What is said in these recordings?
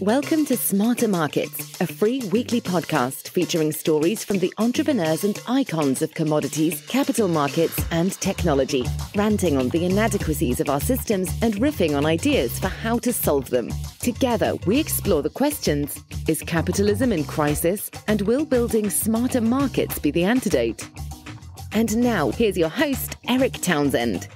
Welcome to Smarter Markets, a free weekly podcast featuring stories from the entrepreneurs and icons of commodities, capital markets, and technology, ranting on the inadequacies of our systems and riffing on ideas for how to solve them. Together, we explore the questions Is capitalism in crisis? And will building smarter markets be the antidote? And now, here's your host, Erik Townsend.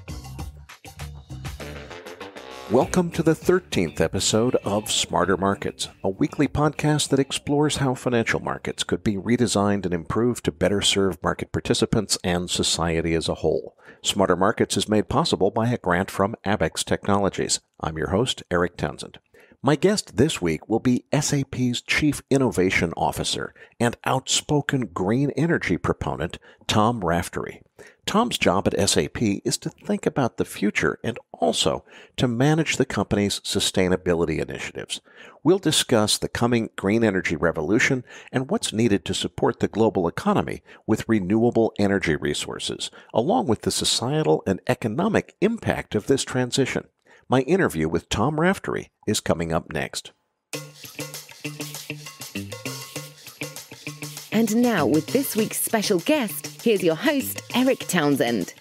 Welcome to the 13th episode of Smarter Markets, a weekly podcast that explores how financial markets could be redesigned and improved to better serve market participants and society as a whole. Smarter Markets is made possible by a grant from Abaxx Technologies. I'm your host, Erik Townsend. My guest this week will be SAP's Chief Innovation Officer and outspoken green energy proponent, Tom Raftery. Tom's job at SAP is to think about the future and also to manage the company's sustainability initiatives. We'll discuss the coming green energy revolution and what's needed to support the global economy with renewable energy resources, along with the societal and economic impact of this transition. My interview with Tom Raftery is coming up next. And now, with this week's special guest, here's your host, Erik Townsend.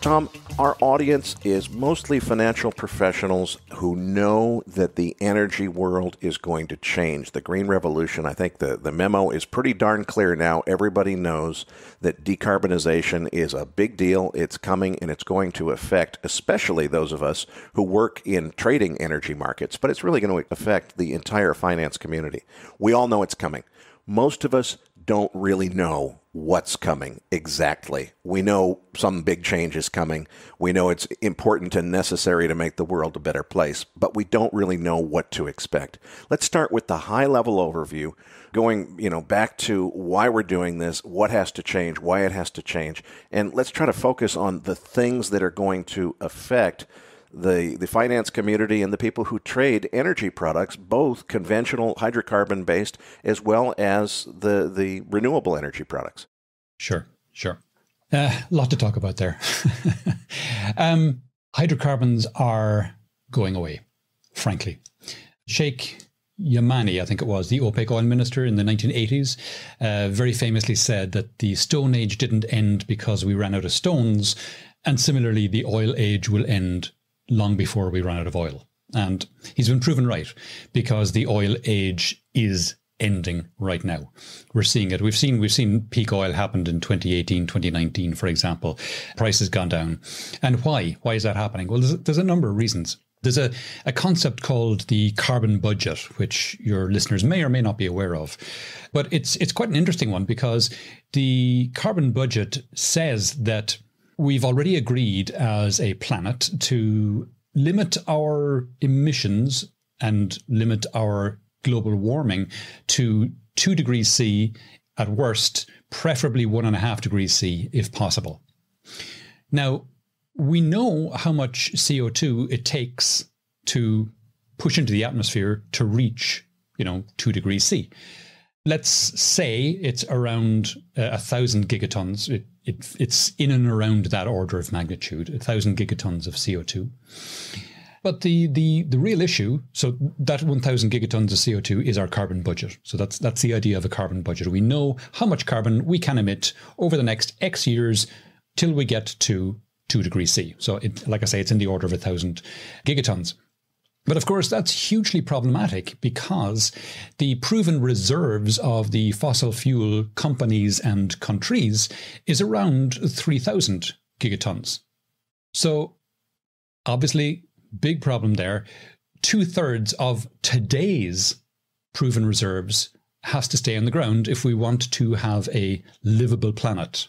Tom, our audience is mostly financial professionals who know that the energy world is going to change. The green revolution, I think the, the memo is pretty darn clear now. Everybody knows that decarbonization is a big deal. It's coming and it's going to affect, especially those of us who work in trading energy markets, but it's really going to affect the entire finance community. We all know it's coming. Most of us don't really know what's coming exactly. We know some big change is coming. We know it's important and necessary to make the world a better place, but we don't really know what to expect. Let's start with the high level overview, going, you know, back to why we're doing this, what has to change, why it has to change, and let's try to focus on the things that are going to affect the, the finance community and the people who trade energy products, both conventional hydrocarbon based as well as the, the renewable energy products. Sure, sure. A uh, lot to talk about there. um, hydrocarbons are going away, frankly. Sheikh Yamani, I think it was, the OPEC oil minister in the 1980s, uh, very famously said that the Stone Age didn't end because we ran out of stones. And similarly, the oil age will end long before we run out of oil. And he's been proven right because the oil age is ending right now. We're seeing it. We've seen we've seen peak oil happened in 2018, 2019, for example. Price has gone down. And why? Why is that happening? Well, there's, there's a number of reasons. There's a, a concept called the carbon budget, which your listeners may or may not be aware of. But it's it's quite an interesting one because the carbon budget says that We've already agreed as a planet to limit our emissions and limit our global warming to two degrees C at worst, preferably one and a half degrees C if possible. Now, we know how much CO2 it takes to push into the atmosphere to reach, you know, two degrees C. Let's say it's around uh, a thousand gigatons. It it, it's in and around that order of magnitude, a thousand gigatons of CO2. But the, the, the real issue, so that 1,000 gigatons of CO2 is our carbon budget. So that's, that's the idea of a carbon budget. We know how much carbon we can emit over the next X years till we get to 2 degrees C. So it, like I say, it's in the order of a 1,000 gigatons. But of course, that's hugely problematic because the proven reserves of the fossil fuel companies and countries is around 3,000 gigatons. So, obviously, big problem there. Two thirds of today's proven reserves has to stay on the ground if we want to have a livable planet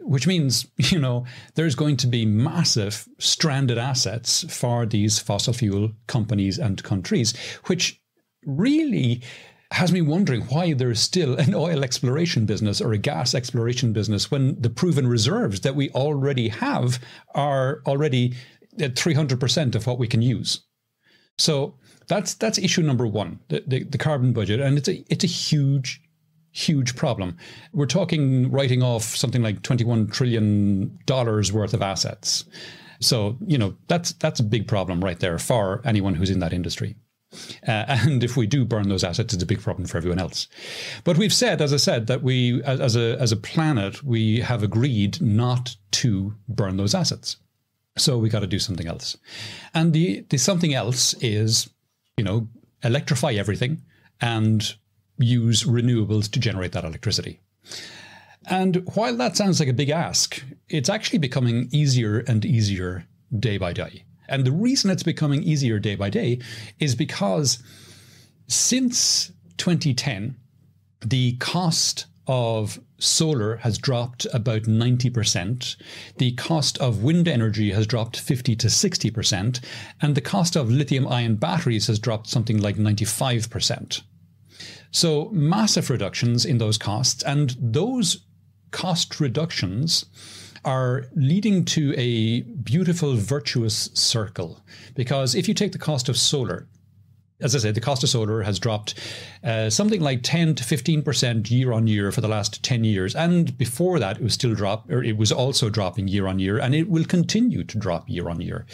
which means, you know, there's going to be massive stranded assets for these fossil fuel companies and countries, which really has me wondering why there's still an oil exploration business or a gas exploration business when the proven reserves that we already have are already at 300% of what we can use. So that's that's issue number one, the, the, the carbon budget, and it's a it's a huge huge problem. We're talking writing off something like $21 trillion worth of assets. So, you know, that's that's a big problem right there for anyone who's in that industry. Uh, and if we do burn those assets, it's a big problem for everyone else. But we've said, as I said, that we, as a as a planet, we have agreed not to burn those assets. So we got to do something else. And the the something else is, you know, electrify everything and use renewables to generate that electricity. And while that sounds like a big ask, it's actually becoming easier and easier day by day. And the reason it's becoming easier day by day is because since 2010, the cost of solar has dropped about 90%. The cost of wind energy has dropped 50 to 60%. And the cost of lithium ion batteries has dropped something like 95%. So massive reductions in those costs. And those cost reductions are leading to a beautiful virtuous circle. Because if you take the cost of solar, as I said, the cost of solar has dropped uh, something like 10 to 15% year on year for the last 10 years. And before that, it was still drop, or it was also dropping year on year, and it will continue to drop year on year.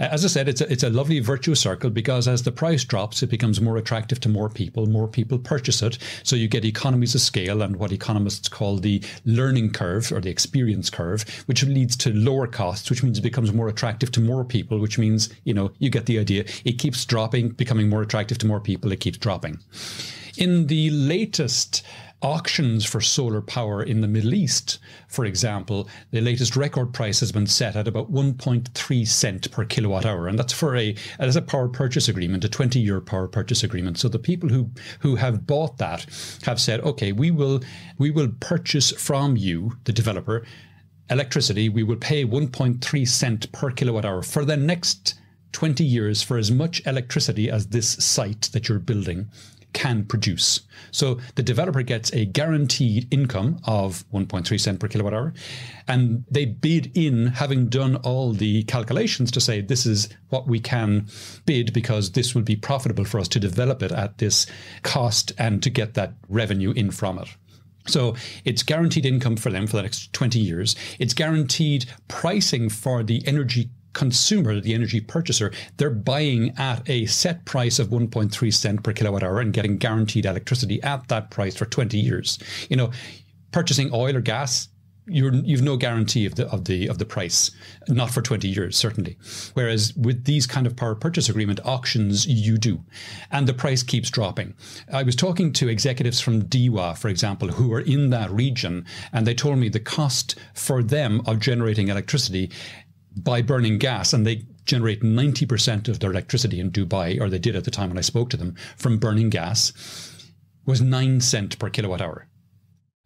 Uh, as I said, it's a, it's a lovely virtuous circle because as the price drops, it becomes more attractive to more people. More people purchase it. So you get economies of scale and what economists call the learning curve or the experience curve, which leads to lower costs, which means it becomes more attractive to more people, which means, you know, you get the idea. It keeps dropping, becoming more attractive to more people. It keeps dropping. In the latest auctions for solar power in the Middle East, for example, the latest record price has been set at about 1.3 cent per kilowatt hour, and that's for a as a power purchase agreement, a 20-year power purchase agreement. So the people who who have bought that have said, okay, we will we will purchase from you, the developer, electricity. We will pay 1.3 cent per kilowatt hour for the next 20 years for as much electricity as this site that you're building can produce. So the developer gets a guaranteed income of 1.3 cent per kilowatt hour, and they bid in having done all the calculations to say this is what we can bid because this will be profitable for us to develop it at this cost and to get that revenue in from it. So it's guaranteed income for them for the next 20 years. It's guaranteed pricing for the energy consumer, the energy purchaser, they're buying at a set price of 1.3 cent per kilowatt hour and getting guaranteed electricity at that price for 20 years. You know, purchasing oil or gas, you're, you've no guarantee of the of the of the price, not for 20 years certainly. Whereas with these kind of power purchase agreement auctions, you do, and the price keeps dropping. I was talking to executives from DEWA, for example, who are in that region, and they told me the cost for them of generating electricity by burning gas, and they generate 90% of their electricity in Dubai, or they did at the time when I spoke to them, from burning gas, was 9 cent per kilowatt hour.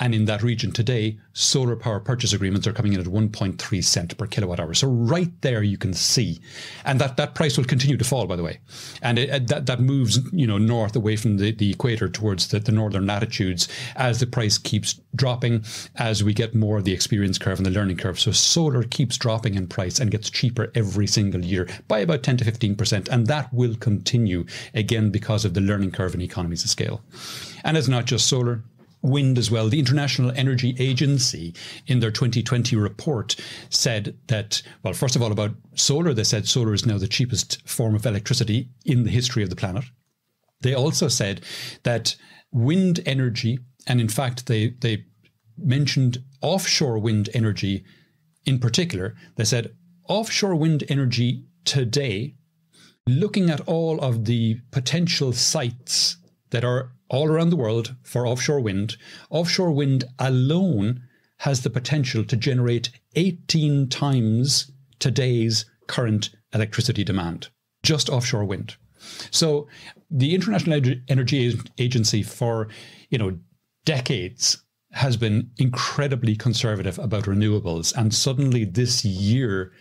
And in that region today, solar power purchase agreements are coming in at 1.3 cent per kilowatt hour. So right there you can see, and that, that price will continue to fall, by the way, and it, that that moves you know north away from the, the equator towards the, the northern latitudes as the price keeps dropping as we get more of the experience curve and the learning curve. So solar keeps dropping in price and gets cheaper every single year by about 10 to 15 percent, and that will continue again because of the learning curve and economies of scale. And it's not just solar wind as well. The International Energy Agency, in their 2020 report, said that, well, first of all, about solar, they said solar is now the cheapest form of electricity in the history of the planet. They also said that wind energy, and in fact, they, they mentioned offshore wind energy in particular. They said offshore wind energy today, looking at all of the potential sites that are all around the world for offshore wind. Offshore wind alone has the potential to generate 18 times today's current electricity demand, just offshore wind. So the International Energy Agency for, you know, decades has been incredibly conservative about renewables and suddenly this year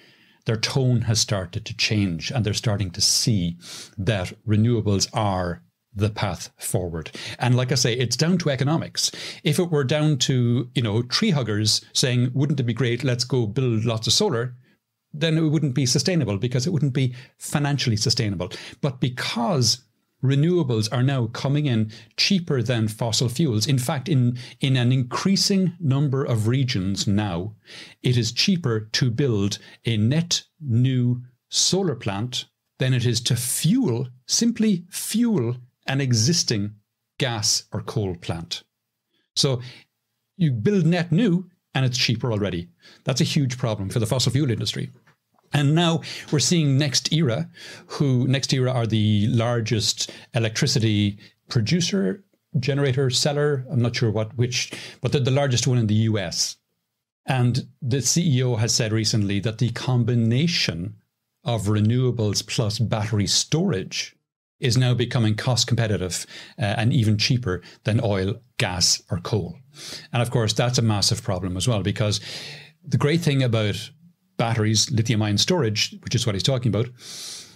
their tone has started to change and they're starting to see that renewables are the path forward. And like I say, it's down to economics. If it were down to, you know, tree huggers saying, wouldn't it be great, let's go build lots of solar, then it wouldn't be sustainable because it wouldn't be financially sustainable. But because renewables are now coming in cheaper than fossil fuels. In fact, in, in an increasing number of regions now, it is cheaper to build a net new solar plant than it is to fuel, simply fuel an existing gas or coal plant. So you build net new and it's cheaper already. That's a huge problem for the fossil fuel industry. And now we're seeing NextEra, who NextEra are the largest electricity producer, generator, seller. I'm not sure what which, but they're the largest one in the US. And the CEO has said recently that the combination of renewables plus battery storage is now becoming cost competitive uh, and even cheaper than oil, gas, or coal. And of course, that's a massive problem as well, because the great thing about batteries, lithium ion storage, which is what he's talking about,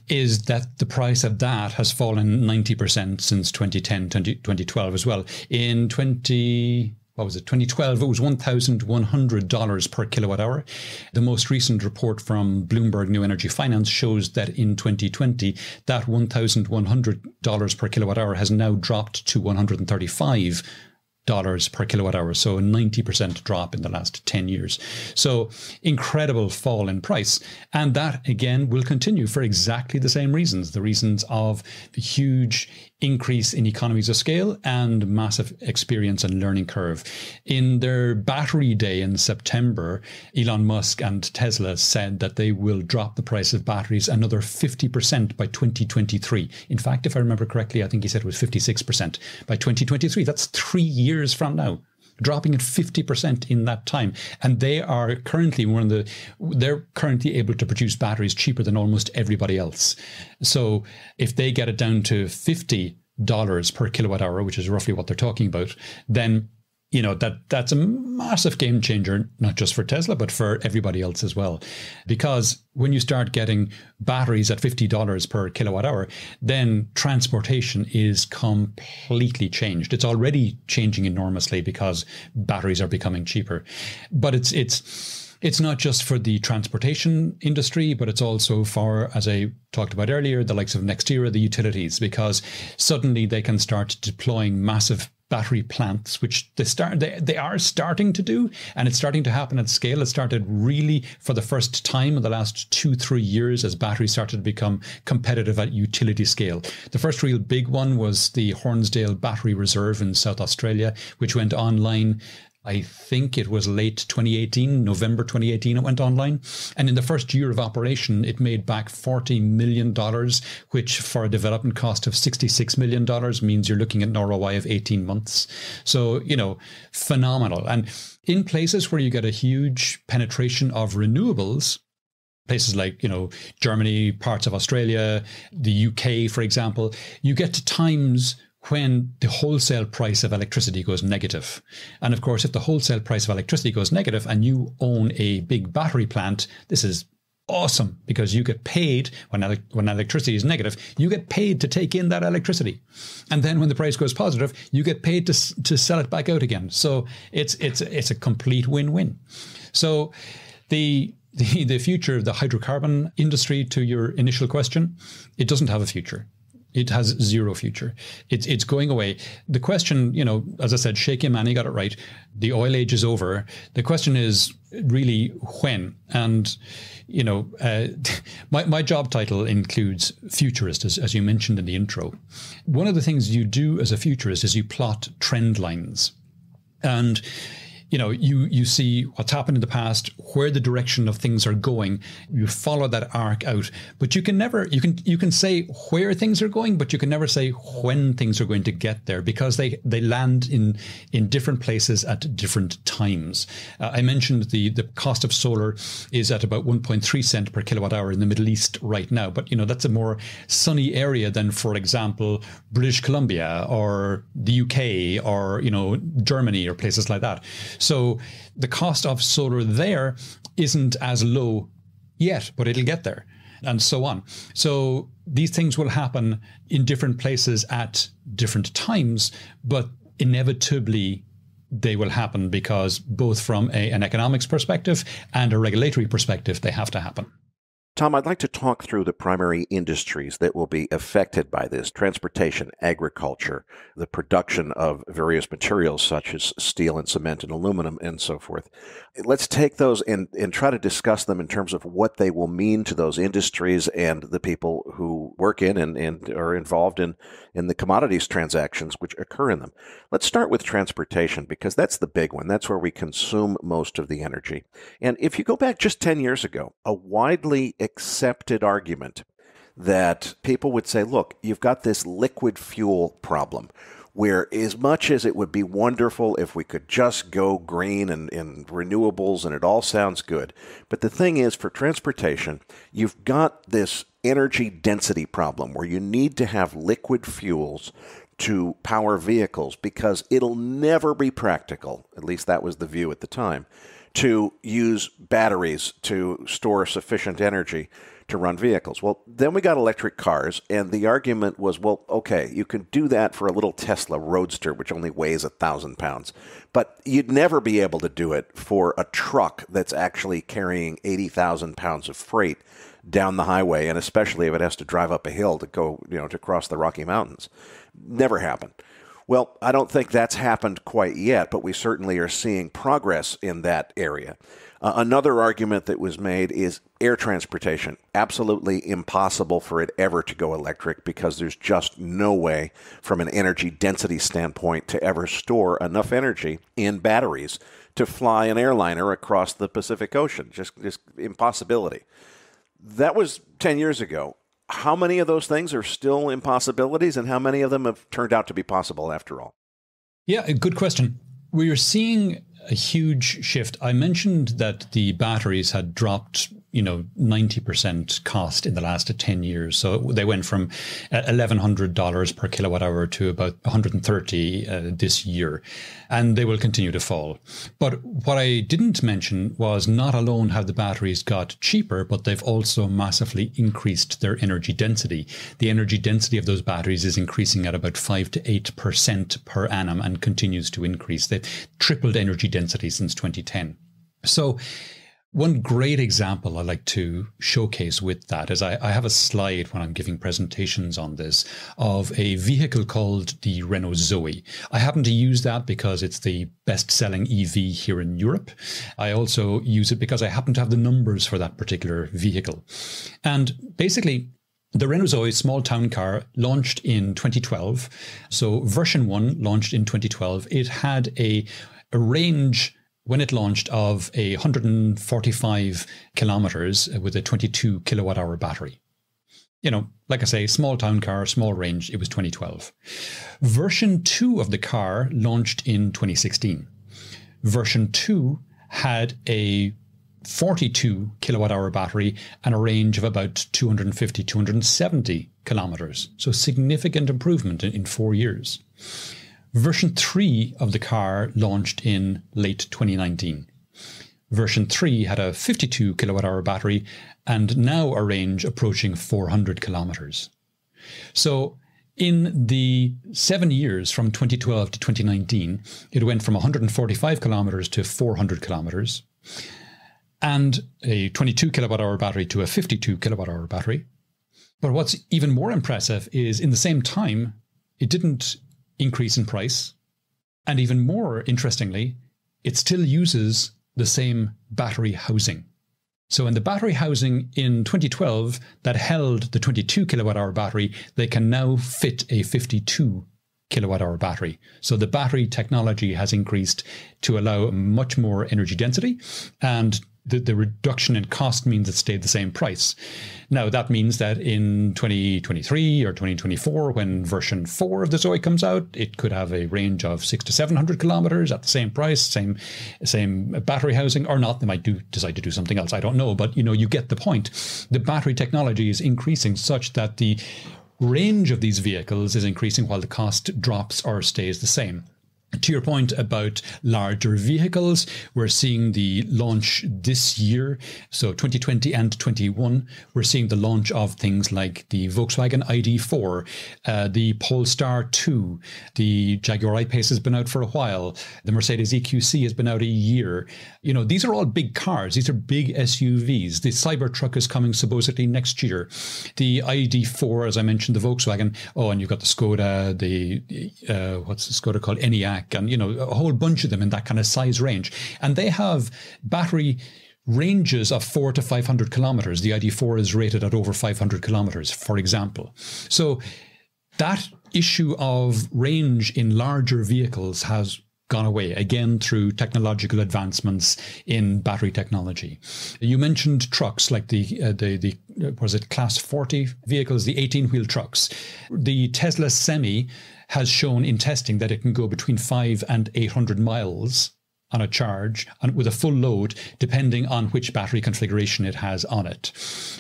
is that the price of that has fallen 90% since 2010, 20, 2012 as well. In 20, what was it, 2012, it was $1,100 per kilowatt hour. The most recent report from Bloomberg New Energy Finance shows that in 2020, that $1,100 per kilowatt hour has now dropped to 135 dollars per kilowatt hour. So a 90% drop in the last 10 years. So incredible fall in price. And that again will continue for exactly the same reasons, the reasons of the huge increase in economies of scale and massive experience and learning curve. In their battery day in September, Elon Musk and Tesla said that they will drop the price of batteries another 50% by 2023. In fact, if I remember correctly, I think he said it was 56% by 2023. That's three years from now dropping at 50% in that time. And they are currently one of the, they're currently able to produce batteries cheaper than almost everybody else. So if they get it down to $50 per kilowatt hour, which is roughly what they're talking about, then you know that that's a massive game changer not just for tesla but for everybody else as well. Because when you start getting batteries at $50 per kilowatt hour then transportation is completely changed. It's already changing enormously because batteries are becoming cheaper. But it's it's it's not just for the transportation industry, but it's also for, as I talked about earlier, the likes of NextEra, the utilities, because suddenly they can start deploying massive battery plants, which they start they, they are starting to do, and it's starting to happen at scale. It started really for the first time in the last two, three years as batteries started to become competitive at utility scale. The first real big one was the Hornsdale Battery Reserve in South Australia, which went online I think it was late 2018, November 2018, it went online. And in the first year of operation, it made back $40 million, which for a development cost of $66 million means you're looking at an ROI of 18 months. So, you know, phenomenal. And in places where you get a huge penetration of renewables, places like you know Germany, parts of Australia, the UK, for example, you get to times when the wholesale price of electricity goes negative. And of course, if the wholesale price of electricity goes negative and you own a big battery plant, this is awesome because you get paid when ele- when electricity is negative you get paid to take in that electricity. And then when the price goes positive you get paid to to sell it back out again. So it's it's it's a complete win-win. So the the, the future of the hydrocarbon industry to your initial question it doesn't have a future it has zero future. It's it's going away. The question, you know, as I said, Sheikh Yamani got it right. The oil age is over. The question is really when. And you know, uh, my my job title includes futurist, as, as you mentioned in the intro. One of the things you do as a futurist is you plot trend lines, and you know, you you see what's happened in the past, where the direction of things are going. You follow that arc out, but you can never you can you can say where things are going, but you can never say when things are going to get there because they they land in in different places at different times. Uh, I mentioned the the cost of solar is at about 1.3 cent per kilowatt hour in the Middle East right now, but you know that's a more sunny area than, for example, British Columbia or the UK or you know Germany or places like that. So the cost of solar there isn't as low yet, but it'll get there and so on. So these things will happen in different places at different times, but inevitably they will happen because both from a, an economics perspective and a regulatory perspective, they have to happen. Tom, I'd like to talk through the primary industries that will be affected by this transportation, agriculture, the production of various materials such as steel and cement and aluminum and so forth. Let's take those and, and try to discuss them in terms of what they will mean to those industries and the people who work in and, and are involved in, in the commodities transactions which occur in them. Let's start with transportation because that's the big one. That's where we consume most of the energy. And if you go back just 10 years ago, a widely accepted argument that people would say, look, you've got this liquid fuel problem where as much as it would be wonderful if we could just go green and, and, renewables and it all sounds good. But the thing is, for transportation, you've got this energy density problem where you need to have liquid fuels to power vehicles because it'll never be practical, at least that was the view at the time, to use batteries to store sufficient energy to run vehicles. Well, then we got electric cars, and the argument was, well, okay, you can do that for a little Tesla Roadster, which only weighs a thousand pounds, but you'd never be able to do it for a truck that's actually carrying 80,000 pounds of freight down the highway, and especially if it has to drive up a hill to go, you know, to cross the Rocky Mountains. Never happened. Well, I don't think that's happened quite yet, but we certainly are seeing progress in that area. Uh, another argument that was made is air transportation. Absolutely impossible for it ever to go electric because there's just no way, from an energy density standpoint, to ever store enough energy in batteries to fly an airliner across the Pacific Ocean. Just, just impossibility. That was 10 years ago how many of those things are still impossibilities and how many of them have turned out to be possible after all? Yeah, good question. We are seeing a huge shift. I mentioned that the batteries had dropped you know, 90% cost in the last 10 years. So they went from $1,100 per kilowatt hour to about 130 uh, this year. And they will continue to fall. But what I didn't mention was not alone have the batteries got cheaper, but they've also massively increased their energy density. The energy density of those batteries is increasing at about 5 to 8% per annum and continues to increase. They've tripled energy density since 2010. So one great example I like to showcase with that is I, I, have a slide when I'm giving presentations on this of a vehicle called the Renault Zoe. I happen to use that because it's the best selling EV here in Europe. I also use it because I happen to have the numbers for that particular vehicle. And basically, the Renault Zoe small town car launched in 2012. So version 1 launched in 2012. It had a, a range when it launched of a 145 kilometers with a 22 kilowatt hour battery. You know, like I say, small town car, small range, it was 2012. Version 2 of the car launched in 2016. Version 2 had a 42 kilowatt hour battery and a range of about 250, 270 kilometers. So significant improvement in, in four years. Version 3 of the car launched in late 2019. Version 3 had a 52 kilowatt hour battery and now a range approaching 400 kilometers. So, in the seven years from 2012 to 2019, it went from 145 kilometers to 400 kilometers, and a 22 kilowatt hour battery to a 52 kilowatt hour battery. But what's even more impressive is in the same time, it didn't increase in price. And even more interestingly, it still uses the same battery housing. So, in the battery housing in 2012 that held the 22 kilowatt hour battery, they can now fit a 52 kilowatt hour battery. So, the battery technology has increased to allow much more energy density and the, the reduction in cost means it stayed the same price. Now, that means that in 2023 or 2024, when version 4 of the Zoe comes out, it could have a range of six to 700 kilometers at the same price, same, same battery housing, or not. They might do decide to do something else. I don't know. But, you know, you get the point. The battery technology is increasing such that the range of these vehicles is increasing while the cost drops or stays the same. To your point about larger vehicles, we're seeing the launch this year. So 2020 and 21, we're seeing the launch of things like the Volkswagen ID4, uh, the Polestar 2, the Jaguar I-Pace has been out for a while, the Mercedes EQC has been out a year. You know, these are all big cars. These are big SUVs. The Cybertruck is coming supposedly next year. The ID4, as I mentioned, the Volkswagen. Oh, and you've got the Skoda, the uh, what's the Skoda called? Enyaq and you know a whole bunch of them in that kind of size range, and they have battery ranges of four to 500 kilometers. The ID4 is rated at over 500 kilometers, for example. So that issue of range in larger vehicles has gone away again through technological advancements in battery technology. You mentioned trucks like the uh, the the was it class 40 vehicles, the 18 wheel trucks. The Tesla Semi has shown in testing that it can go between 5 and 800 miles on a charge and with a full load, depending on which battery configuration it has on it.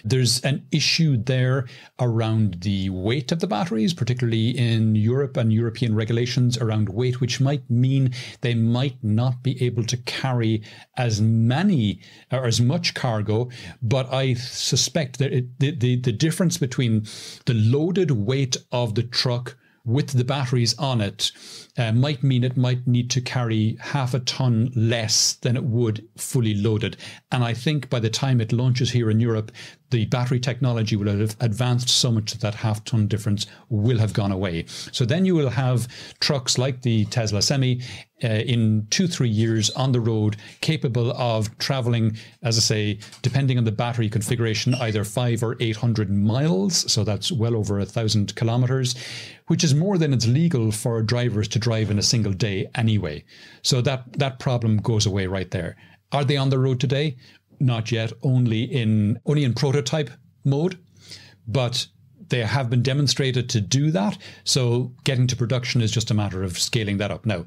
There's an issue there around the weight of the batteries, particularly in Europe and European regulations around weight, which might mean they might not be able to carry as many uh, or as much cargo. But I suspect that it, the, the, the difference between the loaded weight of the truck with the batteries on it uh, might mean it might need to carry half a ton less than it would fully loaded. And I think by the time it launches here in Europe, the battery technology will have advanced so much that that half ton difference will have gone away. So then you will have trucks like the Tesla Semi uh, in two, three years on the road, capable of traveling, as I say, depending on the battery configuration, either five or 800 miles. So that's well over a thousand kilometers, which is more than it's legal for drivers to drive in a single day anyway. So that, that problem goes away right there. Are they on the road today? Not yet, only in only in prototype mode, but they have been demonstrated to do that. So getting to production is just a matter of scaling that up. Now,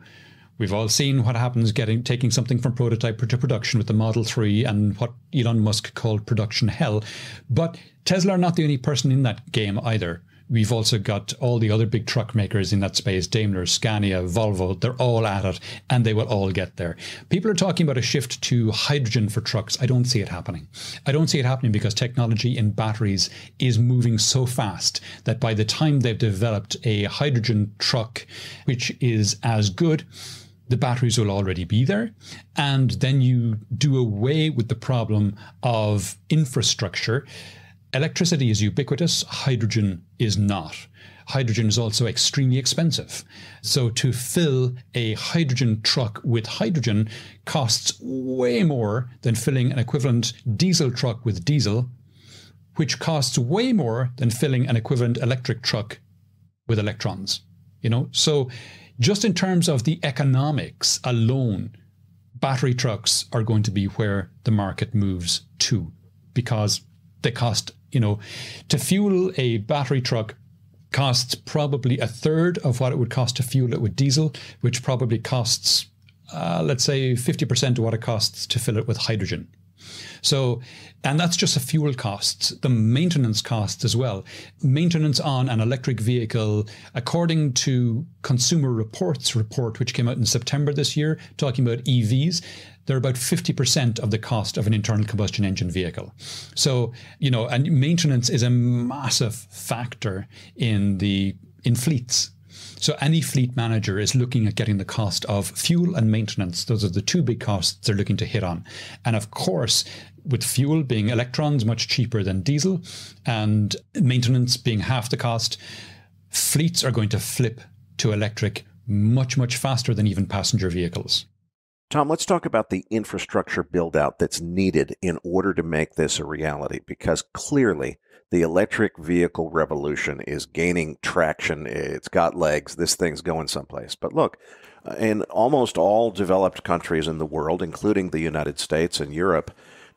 we've all seen what happens getting taking something from prototype to production with the Model 3 and what Elon Musk called production hell. But Tesla are not the only person in that game either. We've also got all the other big truck makers in that space Daimler, Scania, Volvo. They're all at it and they will all get there. People are talking about a shift to hydrogen for trucks. I don't see it happening. I don't see it happening because technology in batteries is moving so fast that by the time they've developed a hydrogen truck, which is as good, the batteries will already be there. And then you do away with the problem of infrastructure Electricity is ubiquitous, hydrogen is not. Hydrogen is also extremely expensive. So to fill a hydrogen truck with hydrogen costs way more than filling an equivalent diesel truck with diesel, which costs way more than filling an equivalent electric truck with electrons. You know, so just in terms of the economics alone, battery trucks are going to be where the market moves to because they cost you know, to fuel a battery truck costs probably a third of what it would cost to fuel it with diesel, which probably costs, uh, let's say, 50% of what it costs to fill it with hydrogen. So, and that's just the fuel costs, the maintenance costs as well. Maintenance on an electric vehicle, according to Consumer Reports report, which came out in September this year, talking about EVs, they're about 50% of the cost of an internal combustion engine vehicle. So, you know, and maintenance is a massive factor in the in fleets. So any fleet manager is looking at getting the cost of fuel and maintenance. Those are the two big costs they're looking to hit on. And of course, with fuel being electrons much cheaper than diesel and maintenance being half the cost, fleets are going to flip to electric much, much faster than even passenger vehicles. Tom, let's talk about the infrastructure build out that's needed in order to make this a reality because clearly the electric vehicle revolution is gaining traction. It's got legs. This thing's going someplace. But look, uh, in almost all developed countries in the world, including the United States and Europe,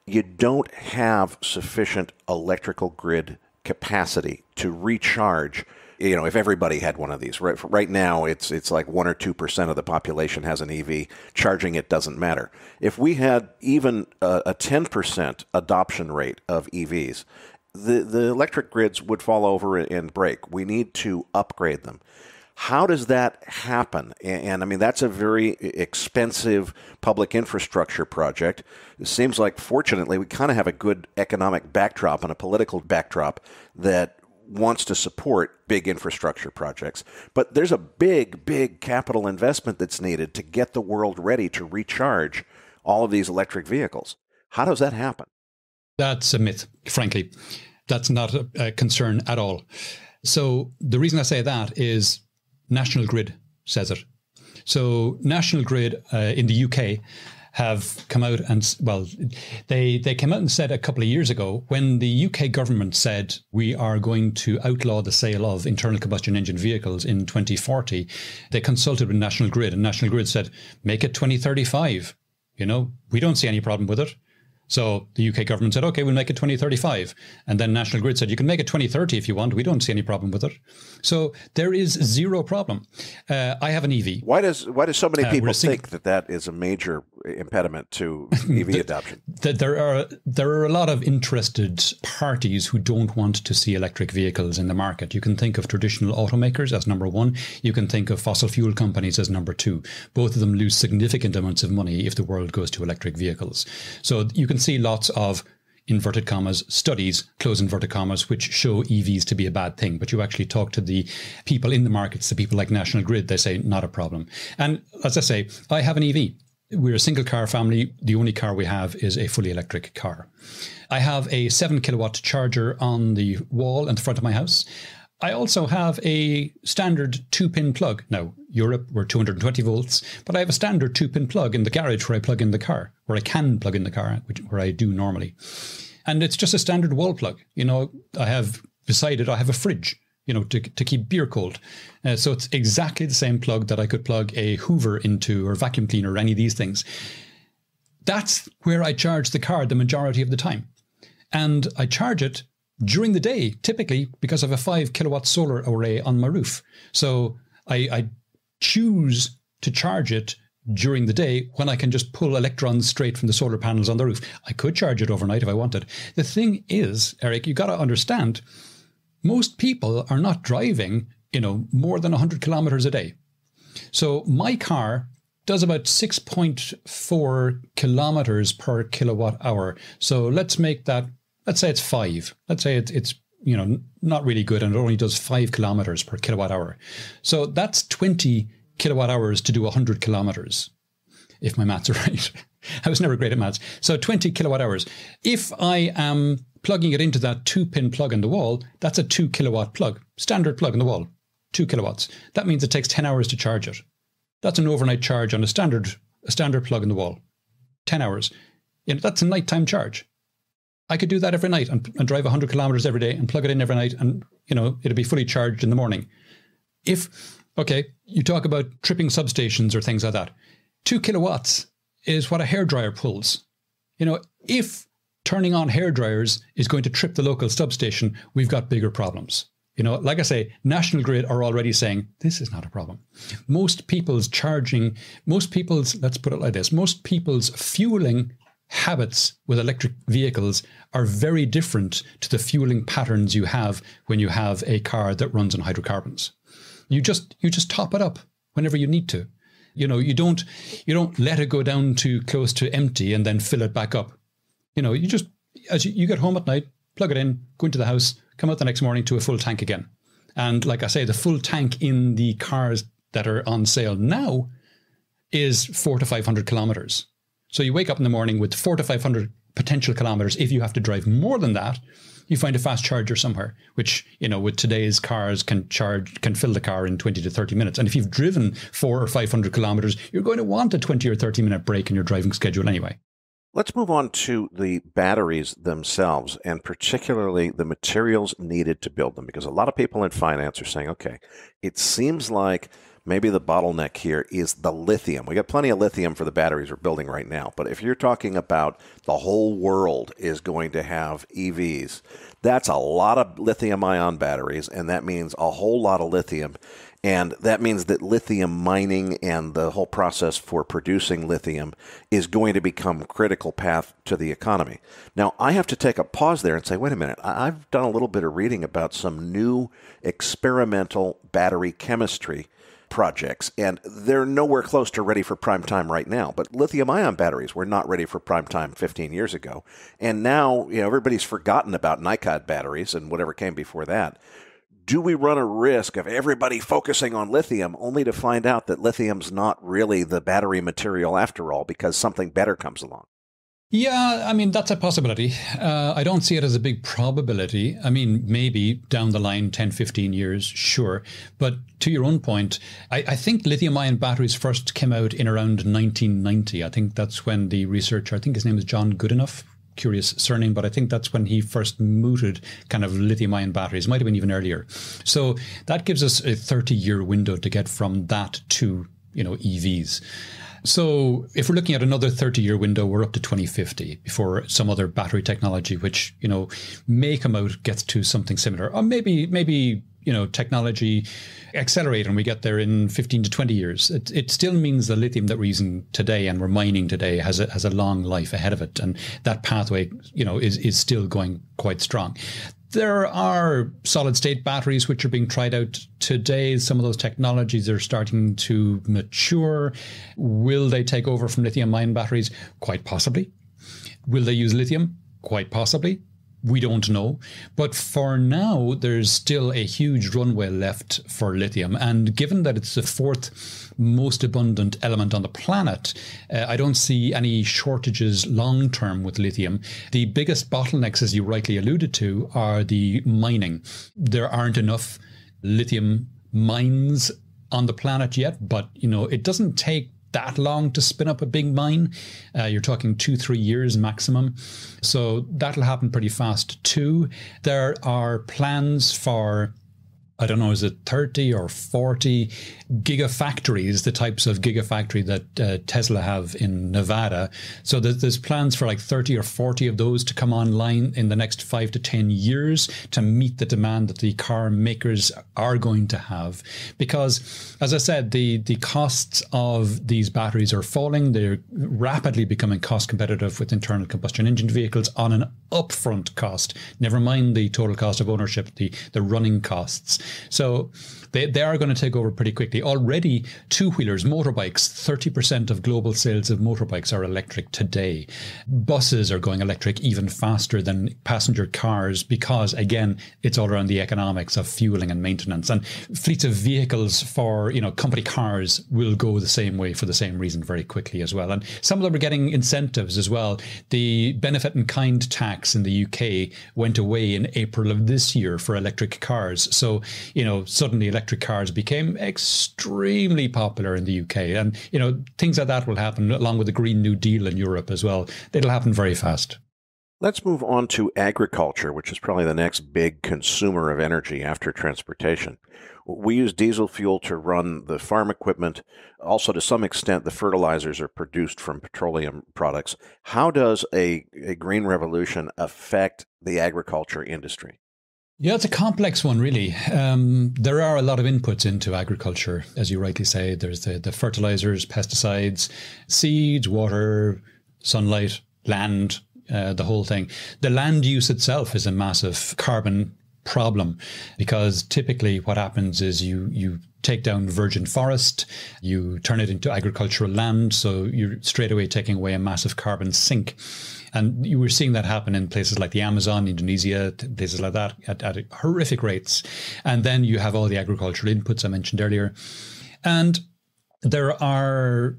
you don't have sufficient electrical grid capacity to recharge you know, if everybody had one of these, right, right now it's it's like one or two percent of the population has an EV. Charging it doesn't matter. If we had even a ten percent adoption rate of EVs, the the electric grids would fall over and break. We need to upgrade them. How does that happen? And, and, I mean, that's a very expensive public infrastructure project. It seems like, fortunately, we kind of have a good economic backdrop and a political backdrop that wants to support big infrastructure projects. But there's a big, big capital investment that's needed to get the world ready to recharge all of these electric vehicles. How does that happen? That's a myth, frankly. That's not a, a concern at all. So the reason I say that is National Grid says it. So National Grid uh, in the UK have come out and well they they came out and said a couple of years ago when the UK government said we are going to outlaw the sale of internal combustion engine vehicles in 2040 they consulted with National Grid and National Grid said make it 2035 you know we don't see any problem with it so the UK government said, okay, we'll make it 2035. And then National Grid said, you can make it 2030 if you want. We don't see any problem with it. So there is zero problem. Uh, I have an EV. Why does why do so many uh, people uh, think that that is a major impediment to EV the, adoption? The, there are there are a lot of interested parties who don't want to see electric vehicles in the market. You can think of traditional automakers as number one. You can think of fossil fuel companies as number two. Both of them lose significant amounts of money if the world goes to electric vehicles. So you can see lots of inverted commas studies, close inverted commas, which show EVs to be a bad thing. But you actually talk to the people in the markets, the people like National Grid, they say not a problem. And as I say, I have an EV. We're a single car family. The only car we have is a fully electric car. I have a seven kilowatt charger on the wall in the front of my house. I also have a standard two pin plug. Now, Europe, we're 220 volts, but I have a standard two pin plug in the garage where I plug in the car, where I can plug in the car, which, where I do normally. And it's just a standard wall plug. You know, I have beside it, I have a fridge, you know, to, to keep beer cold. Uh, so it's exactly the same plug that I could plug a Hoover into or vacuum cleaner or any of these things. That's where I charge the car the majority of the time. And I charge it during the day, typically because I have a five kilowatt solar array on my roof. So I, I choose to charge it during the day when I can just pull electrons straight from the solar panels on the roof. I could charge it overnight if I wanted. The thing is, Erik, you got to understand, most people are not driving, you know, more than 100 kilometers a day. So my car does about 6.4 kilometers per kilowatt hour. So let's make that let's say it's five. Let's say it's, it's you know not really good and it only does five kilometers per kilowatt hour. So that's 20 kilowatt hours to do 100 kilometers, if my maths are right. I was never great at maths. So 20 kilowatt hours. If I am plugging it into that two pin plug in the wall, that's a two kilowatt plug, standard plug in the wall, two kilowatts. That means it takes 10 hours to charge it. That's an overnight charge on a standard a standard plug in the wall. 10 hours. You know, that's a nighttime charge. I could do that every night and, and drive 100 kilometers every day and plug it in every night and, you know, it'll be fully charged in the morning. If, okay, you talk about tripping substations or things like that, two kilowatts is what a hairdryer pulls. You know, if turning on hair dryers is going to trip the local substation, we've got bigger problems. You know, like I say, National Grid are already saying this is not a problem. Most people's charging, most people's, let's put it like this, most people's fueling habits with electric vehicles are very different to the fueling patterns you have when you have a car that runs on hydrocarbons. You just you just top it up whenever you need to. You know, you don't you don't let it go down to close to empty and then fill it back up. You know, you just as you, you get home at night, plug it in, go into the house, come out the next morning to a full tank again. And like I say, the full tank in the cars that are on sale now is four to five hundred kilometers. So you wake up in the morning with four to 500 potential kilometers. If you have to drive more than that, you find a fast charger somewhere, which, you know, with today's cars can charge, can fill the car in 20 to 30 minutes. And if you've driven four or 500 kilometers, you're going to want a 20 or 30 minute break in your driving schedule anyway. Let's move on to the batteries themselves and particularly the materials needed to build them because a lot of people in finance are saying, okay, it seems like maybe the bottleneck here is the lithium. We got plenty of lithium for the batteries we're building right now, but if you're talking about the whole world is going to have EVs, that's a lot of lithium ion batteries, and that means a whole lot of lithium. And that means that lithium mining and the whole process for producing lithium is going to become critical path to the economy. Now, I have to take a pause there and say, wait a minute, I've done a little bit of reading about some new experimental battery chemistry projects, and they're nowhere close to ready for prime time right now. But lithium ion batteries were not ready for prime time 15 years ago. And now, you know, everybody's forgotten about NiCad batteries and whatever came before that do we run a risk of everybody focusing on lithium only to find out that lithium's not really the battery material after all because something better comes along? Yeah, I mean, that's a possibility. Uh, I don't see it as a big probability. I mean, maybe down the line, 10, 15 years, sure. But to your own point, I, I think lithium ion batteries first came out in around 1990. I think that's when the researcher, I think his name is John Goodenough, curious surname, but I think that's when he first mooted kind of lithium ion batteries, might have been even earlier. So that gives us a 30 year window to get from that to, you know, EVs. So if we're looking at another 30 year window, we're up to 2050 before some other battery technology, which, you know, may come out, gets to something similar. Or maybe, maybe you know technology accelerate and we get there in 15 to 20 years. It, it still means the lithium that we're using today and we're mining today has a, has a long life ahead of it. And that pathway you know is, is still going quite strong there are solid state batteries which are being tried out today. Some of those technologies are starting to mature. Will they take over from lithium ion batteries? Quite possibly. Will they use lithium? Quite possibly we don't know. But for now, there's still a huge runway left for lithium. And given that it's the fourth most abundant element on the planet, uh, I don't see any shortages long term with lithium. The biggest bottlenecks, as you rightly alluded to, are the mining. There aren't enough lithium mines on the planet yet, but you know, it doesn't take that long to spin up a big mine. Uh, you're talking two, three years maximum. So that'll happen pretty fast too. There are plans for I don't know, is it 30 or 40 gigafactories, the types of gigafactory that uh, Tesla have in Nevada. So there's, there's, plans for like 30 or 40 of those to come online in the next five to 10 years to meet the demand that the car makers are going to have. Because, as I said, the, the costs of these batteries are falling. They're rapidly becoming cost competitive with internal combustion engine vehicles on an upfront cost, never mind the total cost of ownership, the, the running costs. So they, they are going to take over pretty quickly. Already, two wheelers, motorbikes, 30% of global sales of motorbikes are electric today. Buses are going electric even faster than passenger cars because, again, it's all around the economics of fueling and maintenance. And fleets of vehicles for, you know, company cars will go the same way for the same reason very quickly as well. And some of them are getting incentives as well. The benefit in kind tax in the UK went away in April of this year for electric cars. So, you know, suddenly electric cars became extremely popular in the UK. And, you know, things like that will happen along with the Green New Deal in Europe as well. It'll happen very fast. Let's move on to agriculture, which is probably the next big consumer of energy after transportation. We use diesel fuel to run the farm equipment. Also, to some extent, the fertilizers are produced from petroleum products. How does a, a green revolution affect the agriculture industry? Yeah, it's a complex one, really. Um, there are a lot of inputs into agriculture, as you rightly say. There's the, the fertilizers, pesticides, seeds, water, sunlight, land, uh, the whole thing. The land use itself is a massive carbon problem because typically what happens is you you take down virgin forest, you turn it into agricultural land, so you're straight away taking away a massive carbon sink. And you were seeing that happen in places like the Amazon, Indonesia, places like that at, at horrific rates. And then you have all the agricultural inputs I mentioned earlier. And there are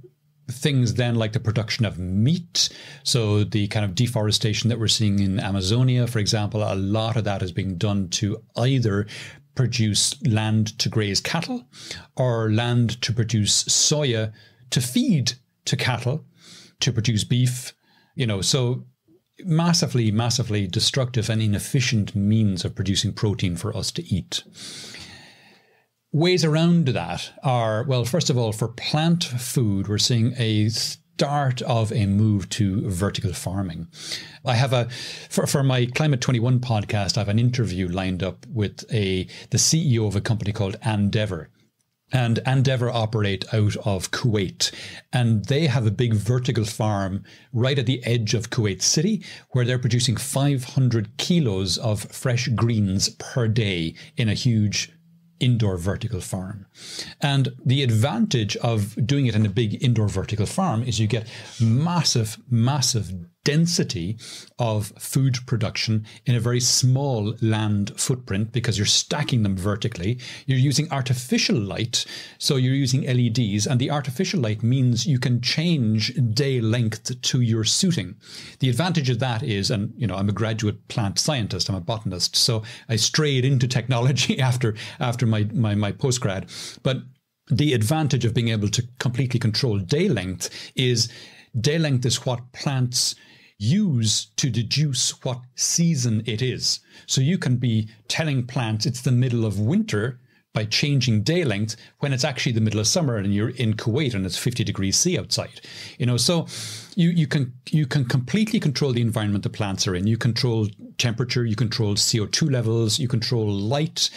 things then like the production of meat. So the kind of deforestation that we're seeing in Amazonia, for example, a lot of that is being done to either produce land to graze cattle or land to produce soya to feed to cattle to produce beef you know, so massively, massively destructive and inefficient means of producing protein for us to eat. ways around that are well, first of all, for plant food, we're seeing a start of a move to vertical farming. I have a for, for my Climate 21 podcast, I have an interview lined up with a the CEO of a company called Endeavour. And Endeavour operate out of Kuwait. And they have a big vertical farm right at the edge of Kuwait City, where they're producing 500 kilos of fresh greens per day in a huge indoor vertical farm. And the advantage of doing it in a big indoor vertical farm is you get massive, massive density of food production in a very small land footprint because you're stacking them vertically. You're using artificial light, so you're using LEDs, and the artificial light means you can change day length to your suiting. The advantage of that is, and you know, I'm a graduate plant scientist, I'm a botanist, so I strayed into technology after after my my, my postgrad, but the advantage of being able to completely control day length is day length is what plants use to deduce what season it is. So you can be telling plants it's the middle of winter by changing day length when it's actually the middle of summer and you're in Kuwait and it's 50 degrees C outside. You know, so you, you can you can completely control the environment the plants are in. You control temperature, you control CO2 levels, you control light.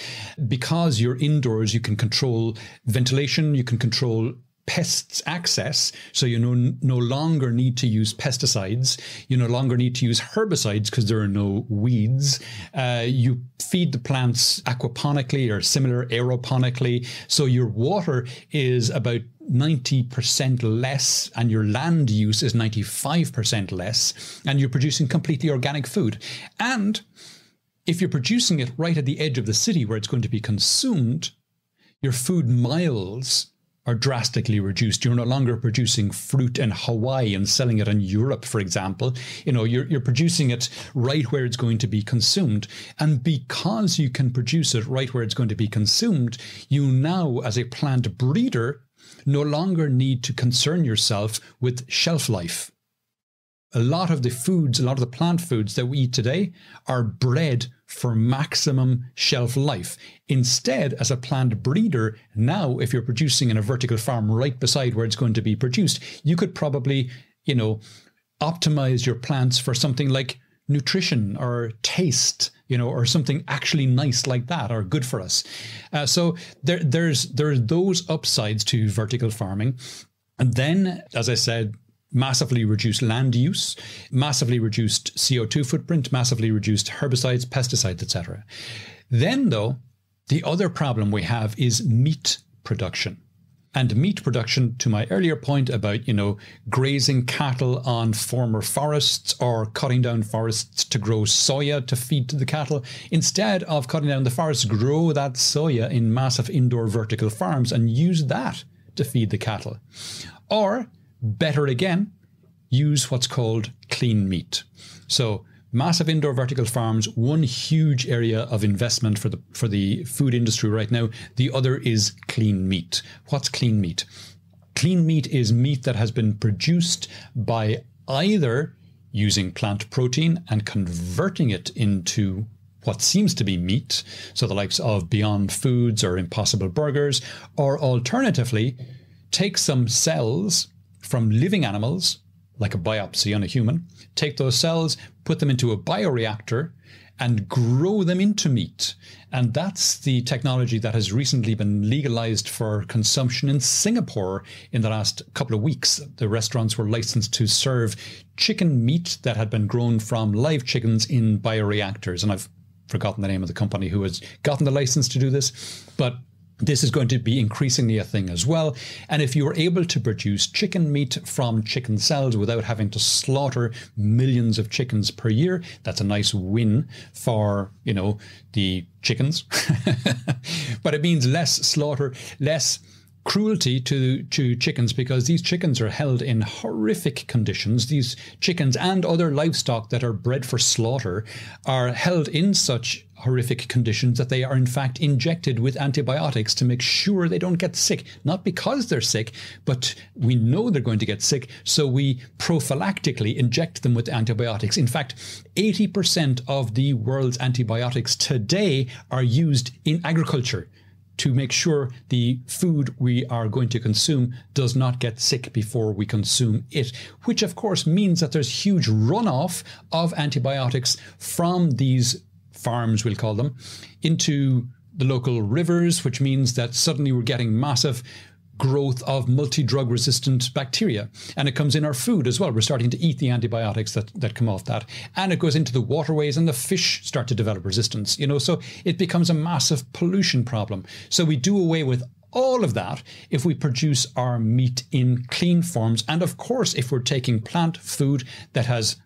Because you're indoors, you can control ventilation, you can control pests access. So you no, no longer need to use pesticides. You no longer need to use herbicides because there are no weeds. Uh, you feed the plants aquaponically or similar aeroponically. So your water is about 90% less and your land use is 95% less and you're producing completely organic food. And if you're producing it right at the edge of the city where it's going to be consumed, your food miles are drastically reduced. You're no longer producing fruit in Hawaii and selling it in Europe, for example. You know, you're, you're producing it right where it's going to be consumed. And because you can produce it right where it's going to be consumed, you now, as a plant breeder, no longer need to concern yourself with shelf life. A lot of the foods, a lot of the plant foods that we eat today are bred for maximum shelf life. Instead, as a plant breeder, now if you're producing in a vertical farm right beside where it's going to be produced, you could probably, you know, optimize your plants for something like nutrition or taste you know or something actually nice like that or good for us uh, so there there's there's those upsides to vertical farming and then as i said massively reduced land use, massively reduced CO2 footprint, massively reduced herbicides, pesticides, etc. Then, though, the other problem we have is meat production. And meat production, to my earlier point about, you know, grazing cattle on former forests or cutting down forests to grow soya to feed the cattle, instead of cutting down the forests, grow that soya in massive indoor vertical farms and use that to feed the cattle. Or Better again, use what's called clean meat. So massive indoor vertical farms, one huge area of investment for the for the food industry right now. The other is clean meat. What's clean meat? Clean meat is meat that has been produced by either using plant protein and converting it into what seems to be meat, so the likes of Beyond Foods or Impossible Burgers, or alternatively, take some cells from living animals, like a biopsy on a human, take those cells, put them into a bioreactor, and grow them into meat. And that's the technology that has recently been legalized for consumption in Singapore in the last couple of weeks. The restaurants were licensed to serve chicken meat that had been grown from live chickens in bioreactors. And I've forgotten the name of the company who has gotten the license to do this, but this is going to be increasingly a thing as well. And if you are able to produce chicken meat from chicken cells without having to slaughter millions of chickens per year, that's a nice win for, you know, the chickens. but it means less slaughter, less cruelty to to chickens because these chickens are held in horrific conditions. These chickens and other livestock that are bred for slaughter are held in such horrific conditions that they are in fact injected with antibiotics to make sure they don't get sick. Not because they're sick but we know they're going to get sick so we prophylactically inject them with antibiotics. In fact 80% of the world's antibiotics today are used in agriculture to make sure the food we are going to consume does not get sick before we consume it, which of course means that there's huge runoff of antibiotics from these farms, we'll call them, into the local rivers, which means that suddenly we're getting massive growth of multi-drug resistant bacteria. And it comes in our food as well. We're starting to eat the antibiotics that, that come off that. And it goes into the waterways and the fish start to develop resistance, you know, so it becomes a massive pollution problem. So we do away with all of that if we produce our meat in clean forms. And of course, if we're taking plant food that has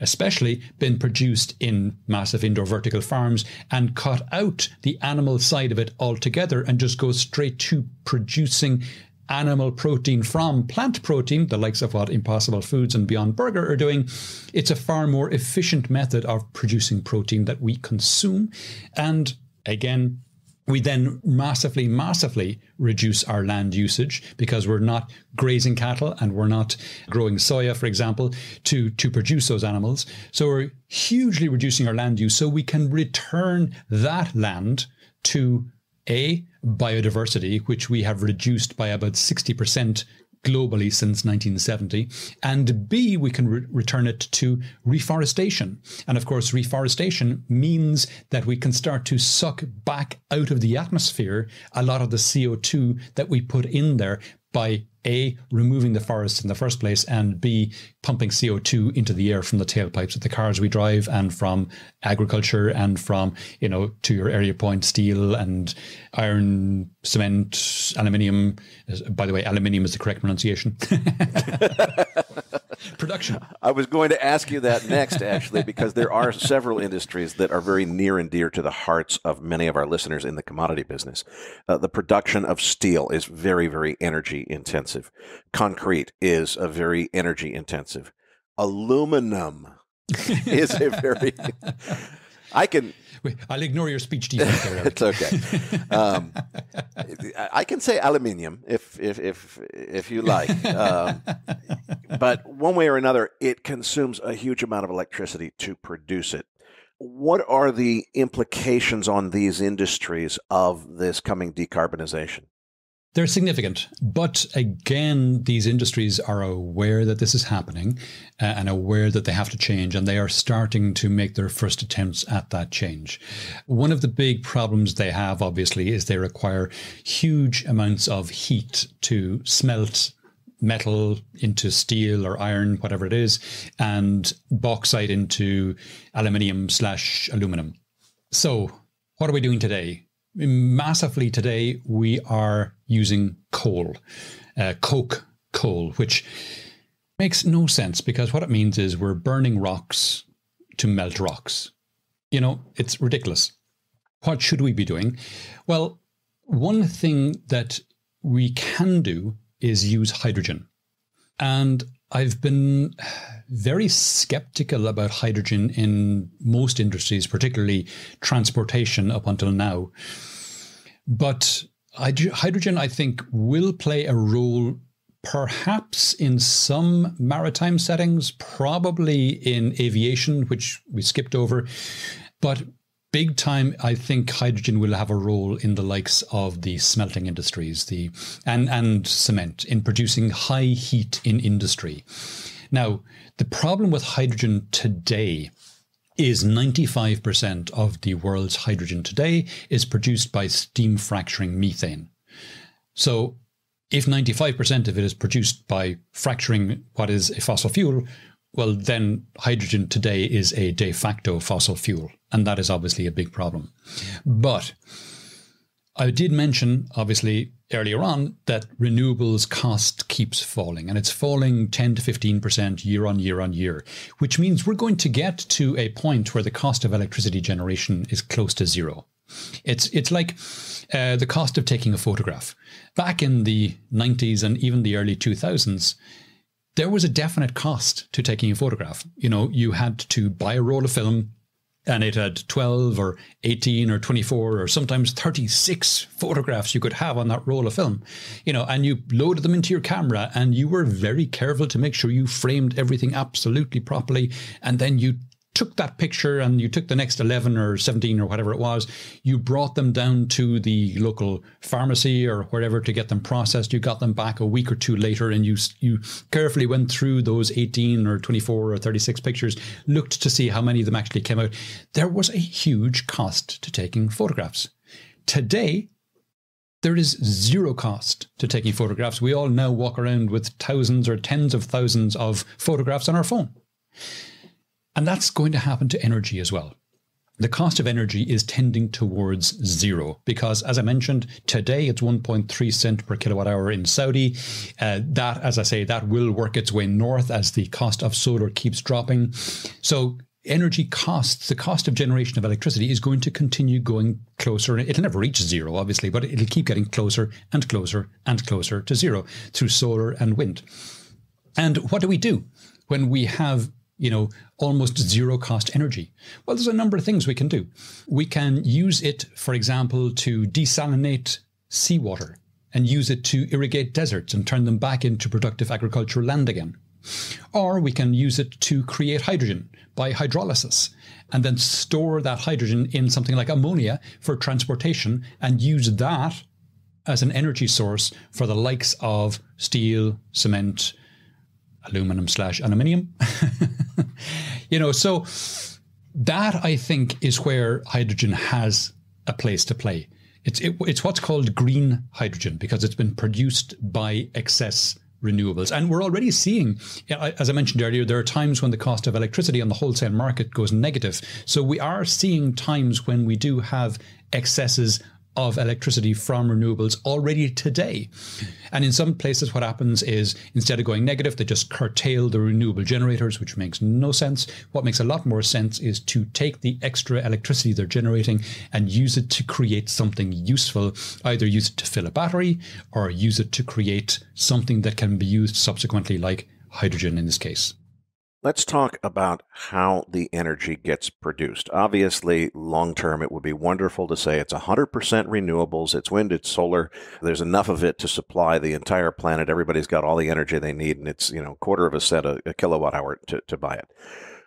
especially been produced in massive indoor vertical farms and cut out the animal side of it altogether and just go straight to producing animal protein from plant protein, the likes of what Impossible Foods and Beyond Burger are doing, it's a far more efficient method of producing protein that we consume. And again, we then massively, massively reduce our land usage because we're not grazing cattle and we're not growing soya, for example, to, to produce those animals. So we're hugely reducing our land use so we can return that land to A, biodiversity, which we have reduced by about 60% globally since 1970. And B, we can re- return it to reforestation. And of course, reforestation means that we can start to suck back out of the atmosphere a lot of the CO2 that we put in there by a, removing the forests in the first place, and B, pumping CO2 into the air from the tailpipes of the cars we drive and from agriculture and from, you know, to your area point, steel and iron, cement, aluminium. By the way, aluminium is the correct pronunciation. Production. I was going to ask you that next, actually, because there are several industries that are very near and dear to the hearts of many of our listeners in the commodity business. Uh, the production of steel is very, very energy intensive. Concrete is a very energy intensive. Aluminum is a very. I can I'll ignore your speech defect it's okay. Um, I can say aluminium if if if if you like, um, but one way or another, it consumes a huge amount of electricity to produce it. What are the implications on these industries of this coming decarbonization? They're significant. But again, these industries are aware that this is happening uh, and aware that they have to change, and they are starting to make their first attempts at that change. One of the big problems they have, obviously, is they require huge amounts of heat to smelt metal into steel or iron, whatever it is, and bauxite into aluminium slash aluminum. So, what are we doing today? Massively today we are using coal, uh, coke coal, which makes no sense because what it means is we're burning rocks to melt rocks. You know, it's ridiculous. What should we be doing? Well, one thing that we can do is use hydrogen. And I've been very skeptical about hydrogen in most industries, particularly transportation up until now. But hydrogen, I think, will play a role perhaps in some maritime settings, probably in aviation, which we skipped over. But big time, I think hydrogen will have a role in the likes of the smelting industries, the and and cement in producing high heat in industry. Now, the problem with hydrogen today is 95% of the world's hydrogen today is produced by steam fracturing methane. So if 95% of it is produced by fracturing what is a fossil fuel, well, then hydrogen today is a de facto fossil fuel. And that is obviously a big problem. But I did mention, obviously, earlier on that renewables cost keeps falling and it's falling 10 to 15% year on year on year, which means we're going to get to a point where the cost of electricity generation is close to zero. It's, it's like uh, the cost of taking a photograph. Back in the 90s and even the early 2000s, there was a definite cost to taking a photograph. You know, you had to buy a roll of film, and it had 12 or 18 or 24 or sometimes 36 photographs you could have on that roll of film you know and you loaded them into your camera and you were very careful to make sure you framed everything absolutely properly and then you took that picture and you took the next 11 or 17 or whatever it was, you brought them down to the local pharmacy or wherever to get them processed. You got them back a week or two later and you, you carefully went through those 18 or 24 or 36 pictures, looked to see how many of them actually came out. There was a huge cost to taking photographs. Today, there is zero cost to taking photographs. We all now walk around with thousands or tens of thousands of photographs on our phone. And that's going to happen to energy as well. The cost of energy is tending towards zero because, as I mentioned, today it's 1.3 cent per kilowatt hour in Saudi. Uh, that, as I say, that will work its way north as the cost of solar keeps dropping. So energy costs, the cost of generation of electricity is going to continue going closer. It'll never reach zero, obviously, but it'll keep getting closer and closer and closer to zero through solar and wind. And what do we do when we have you know, almost zero cost energy? Well, there's a number of things we can do. We can use it, for example, to desalinate seawater and use it to irrigate deserts and turn them back into productive agricultural land again. Or we can use it to create hydrogen by hydrolysis and then store that hydrogen in something like ammonia for transportation and use that as an energy source for the likes of steel, cement, aluminum slash aluminium. you know, so that I think is where hydrogen has a place to play. It's it, it's what's called green hydrogen because it's been produced by excess renewables. And we're already seeing, as I mentioned earlier, there are times when the cost of electricity on the wholesale market goes negative. So we are seeing times when we do have excesses of electricity from renewables already today. And in some places, what happens is instead of going negative, they just curtail the renewable generators, which makes no sense. What makes a lot more sense is to take the extra electricity they're generating and use it to create something useful, either use it to fill a battery or use it to create something that can be used subsequently, like hydrogen in this case. Let's talk about how the energy gets produced. Obviously, long term, it would be wonderful to say it's 100% renewables, it's wind, it's solar. There's enough of it to supply the entire planet. Everybody's got all the energy they need, and it's, you know, quarter of a cent a, a kilowatt hour to, to buy it.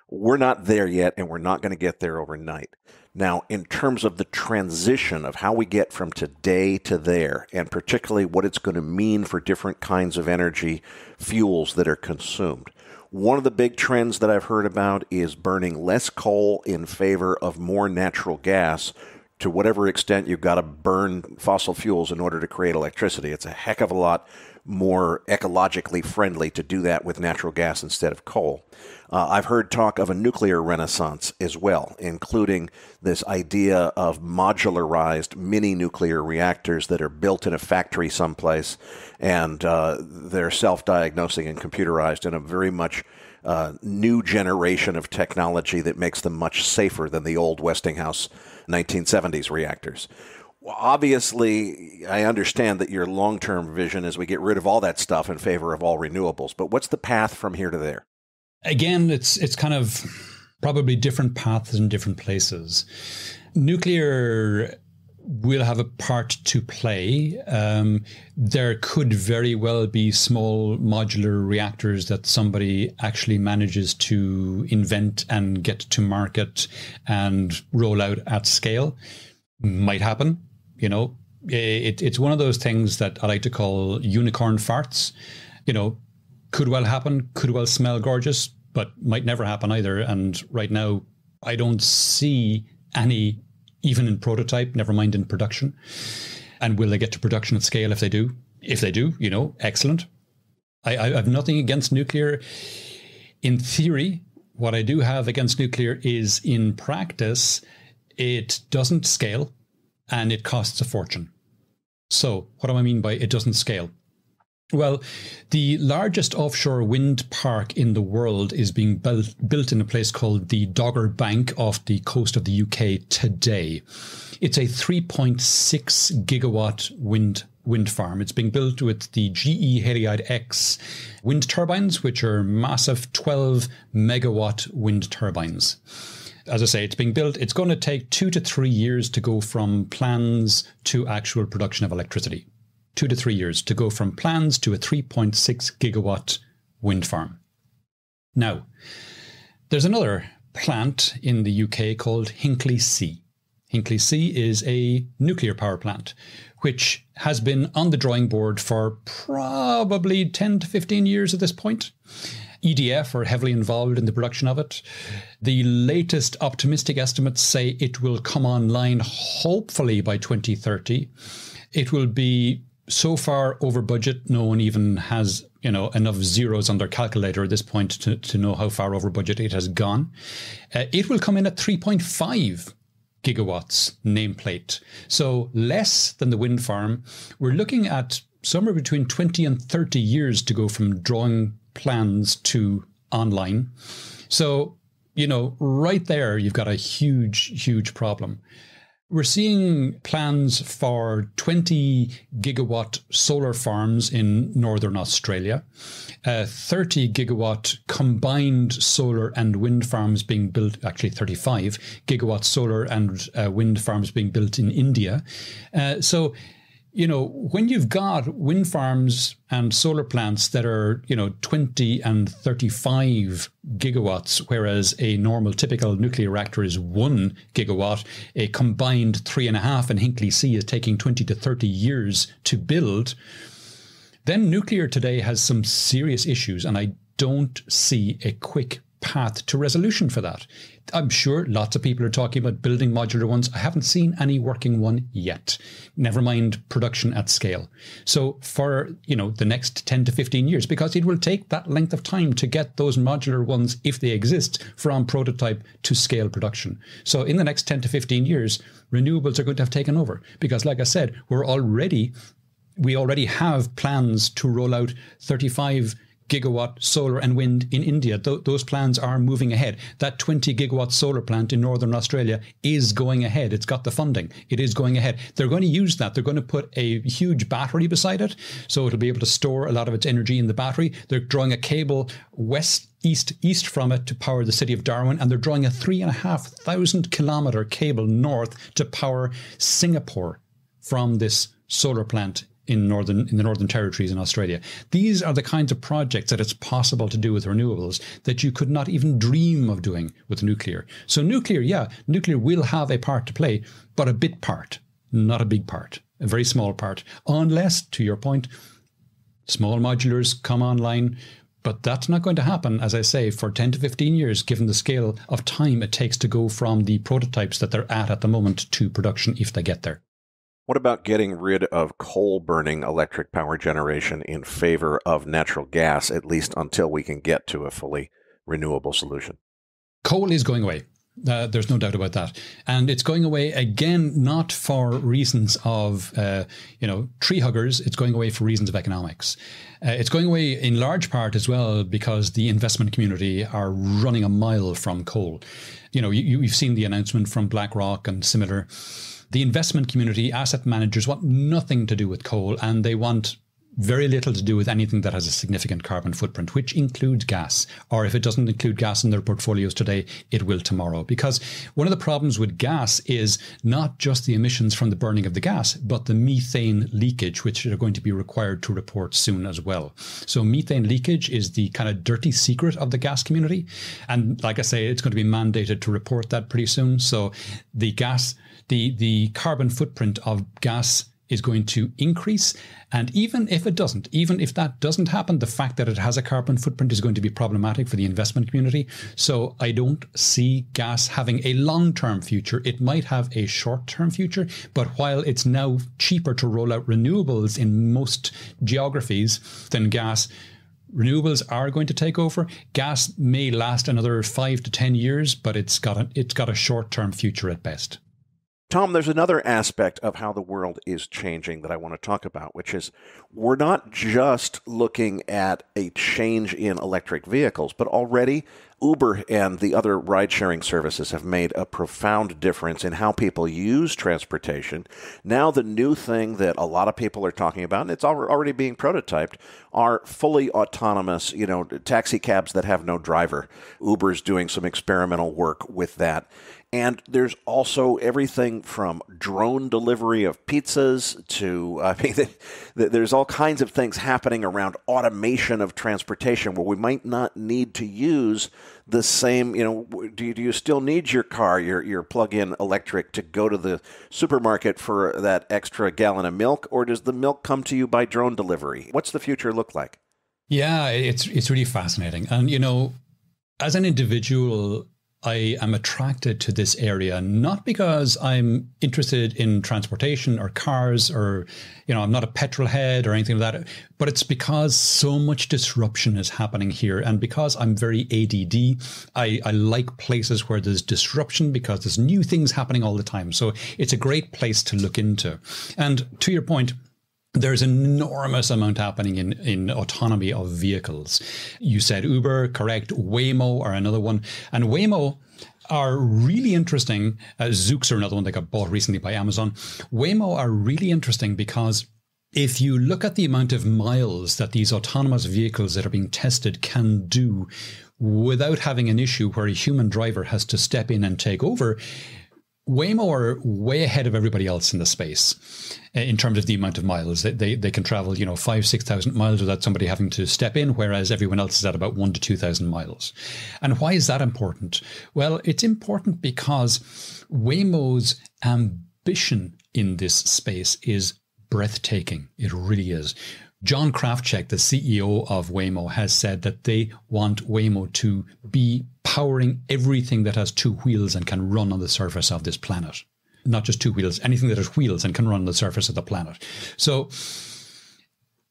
We're not there yet, and we're not going to get there overnight. Now, in terms of the transition of how we get from today to there, and particularly what it's going to mean for different kinds of energy fuels that are consumed, one of the big trends that I've heard about is burning less coal in favor of more natural gas to whatever extent you've got to burn fossil fuels in order to create electricity. It's a heck of a lot more ecologically friendly to do that with natural gas instead of coal. Uh, I've heard talk of a nuclear renaissance as well, including this idea of modularized mini nuclear reactors that are built in a factory someplace and uh, they're self diagnosing and computerized in a very much uh, new generation of technology that makes them much safer than the old Westinghouse 1970s reactors. Obviously, I understand that your long term vision is we get rid of all that stuff in favor of all renewables, but what's the path from here to there? Again, it's it's kind of probably different paths in different places. Nuclear will have a part to play. Um, there could very well be small modular reactors that somebody actually manages to invent and get to market and roll out at scale. Might happen, you know. Eh, it, it's one of those things that I like to call unicorn farts. You know, could well happen, could well smell gorgeous, but might never happen either. And right now, I don't see any, even in prototype, never mind in production. And will they get to production at scale if they do? If they do, you know, excellent. I, I have nothing against nuclear. In theory, what I do have against nuclear is in practice, it doesn't scale and it costs a fortune. So, what do I mean by it doesn't scale? Well, the largest offshore wind park in the world is being built, built in a place called the Dogger Bank off the coast of the UK today. It's a 3.6 gigawatt wind wind farm. It's being built with the GE Haliade X wind turbines, which are massive 12 megawatt wind turbines. As I say, it's being built. It's going to take two to three years to go from plans to actual production of electricity two to three years to go from plans to a 3.6 gigawatt wind farm. Now, there's another plant in the UK called Hinkley C. Hinkley C is a nuclear power plant, which has been on the drawing board for probably 10 to 15 years at this point. EDF are heavily involved in the production of it. The latest optimistic estimates say it will come online hopefully by 2030. It will be so far over budget. No one even has you know enough zeros on their calculator at this point to, to know how far over budget it has gone. Uh, it will come in at 3.5 gigawatts nameplate, so less than the wind farm. We're looking at somewhere between 20 and 30 years to go from drawing plans to online. So, you know, right there, you've got a huge, huge problem. We're seeing plans for 20 gigawatt solar farms in northern Australia, uh, 30 gigawatt combined solar and wind farms being built, actually 35 gigawatt solar and uh, wind farms being built in India. Uh, so you know, when you've got wind farms and solar plants that are, you know, 20 and 35 gigawatts, whereas a normal typical nuclear reactor is one gigawatt, a combined three and a half in Hinkley C is taking 20 to 30 years to build, then nuclear today has some serious issues. And I don't see a quick path to resolution for that. I'm sure lots of people are talking about building modular ones. I haven't seen any working one yet. Never mind production at scale. So for, you know, the next 10 to 15 years because it will take that length of time to get those modular ones if they exist from prototype to scale production. So in the next 10 to 15 years, renewables are going to have taken over because like I said, we're already we already have plans to roll out 35 gigawatt solar and wind in India. Th- those plans are moving ahead. That 20 gigawatt solar plant in Northern Australia is going ahead. It's got the funding. It is going ahead. They're going to use that. They're going to put a huge battery beside it. So it'll be able to store a lot of its energy in the battery. They're drawing a cable west east east from it to power the city of Darwin, and they're drawing a three and a half thousand kilometer cable north to power Singapore from this solar plant in northern in the northern territories in Australia. These are the kinds of projects that it's possible to do with renewables that you could not even dream of doing with nuclear. So nuclear, yeah, nuclear will have a part to play, but a bit part, not a big part, a very small part, unless, to your point, small modulars come online. But that's not going to happen, as I say, for 10 to 15 years, given the scale of time it takes to go from the prototypes that they're at at the moment to production if they get there. What about getting rid of coal burning electric power generation in favor of natural gas, at least until we can get to a fully renewable solution? Coal is going away. Uh, there's no doubt about that, and it's going away again, not for reasons of uh, you know tree huggers. It's going away for reasons of economics. Uh, it's going away in large part as well because the investment community are running a mile from coal. You know, you, you've seen the announcement from BlackRock and similar the investment community, asset managers want nothing to do with coal and they want very little to do with anything that has a significant carbon footprint, which includes gas. Or if it doesn't include gas in their portfolios today, it will tomorrow. Because one of the problems with gas is not just the emissions from the burning of the gas, but the methane leakage, which they're going to be required to report soon as well. So methane leakage is the kind of dirty secret of the gas community. And like I say, it's going to be mandated to report that pretty soon. So the gas the the carbon footprint of gas is going to increase. And even if it doesn't, even if that doesn't happen, the fact that it has a carbon footprint is going to be problematic for the investment community. So I don't see gas having a long term future. It might have a short term future, but while it's now cheaper to roll out renewables in most geographies than gas, renewables are going to take over. Gas may last another five to ten years, but it's got a, it's got a short term future at best. Tom, there's another aspect of how the world is changing that I want to talk about, which is we're not just looking at a change in electric vehicles, but already Uber and the other ride sharing services have made a profound difference in how people use transportation. Now, the new thing that a lot of people are talking about, and it's already being prototyped, are fully autonomous, you know, taxi cabs that have no driver. Uber's doing some experimental work with that. And there's also everything from drone delivery of pizzas to, I mean, there's all kinds of things happening around automation of transportation where we might not need to use the same? You know, do you, do you still need your car, your your plug-in electric, to go to the supermarket for that extra gallon of milk, or does the milk come to you by drone delivery? What's the future look like? Yeah, it's it's really fascinating, and you know, as an individual, I am attracted to this area not because I'm interested in transportation or cars or, you know, I'm not a petrol head or anything like that, but it's because so much disruption is happening here. And because I'm very ADD, I, I like places where there's disruption because there's new things happening all the time. So it's a great place to look into. And to your point, there's an enormous amount happening in, in autonomy of vehicles. You said Uber, correct. Waymo are another one. And Waymo are really interesting. Uh, Zoox are another one that got bought recently by Amazon. Waymo are really interesting because if you look at the amount of miles that these autonomous vehicles that are being tested can do without having an issue where a human driver has to step in and take over, Waymo are way ahead of everybody else in the space uh, in terms of the amount of miles. They, they, they can travel, you know, five, 6,000 miles without somebody having to step in, whereas everyone else is at about one to 2,000 miles. And why is that important? Well, it's important because Waymo's ambition in this space is breathtaking. It really is. John Krafcik, the CEO of Waymo, has said that they want Waymo to be powering everything that has two wheels and can run on the surface of this planet. Not just two wheels, anything that has wheels and can run on the surface of the planet. So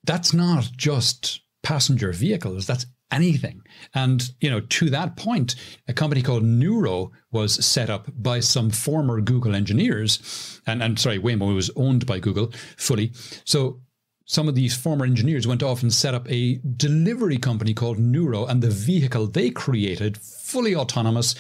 that's not just passenger vehicles, that's anything. And, you know, to that point, a company called Nuro was set up by some former Google engineers. And, and sorry, Waymo was owned by Google fully. So some of these former engineers went off and set up a delivery company called Nuro, and the vehicle they created, fully autonomous,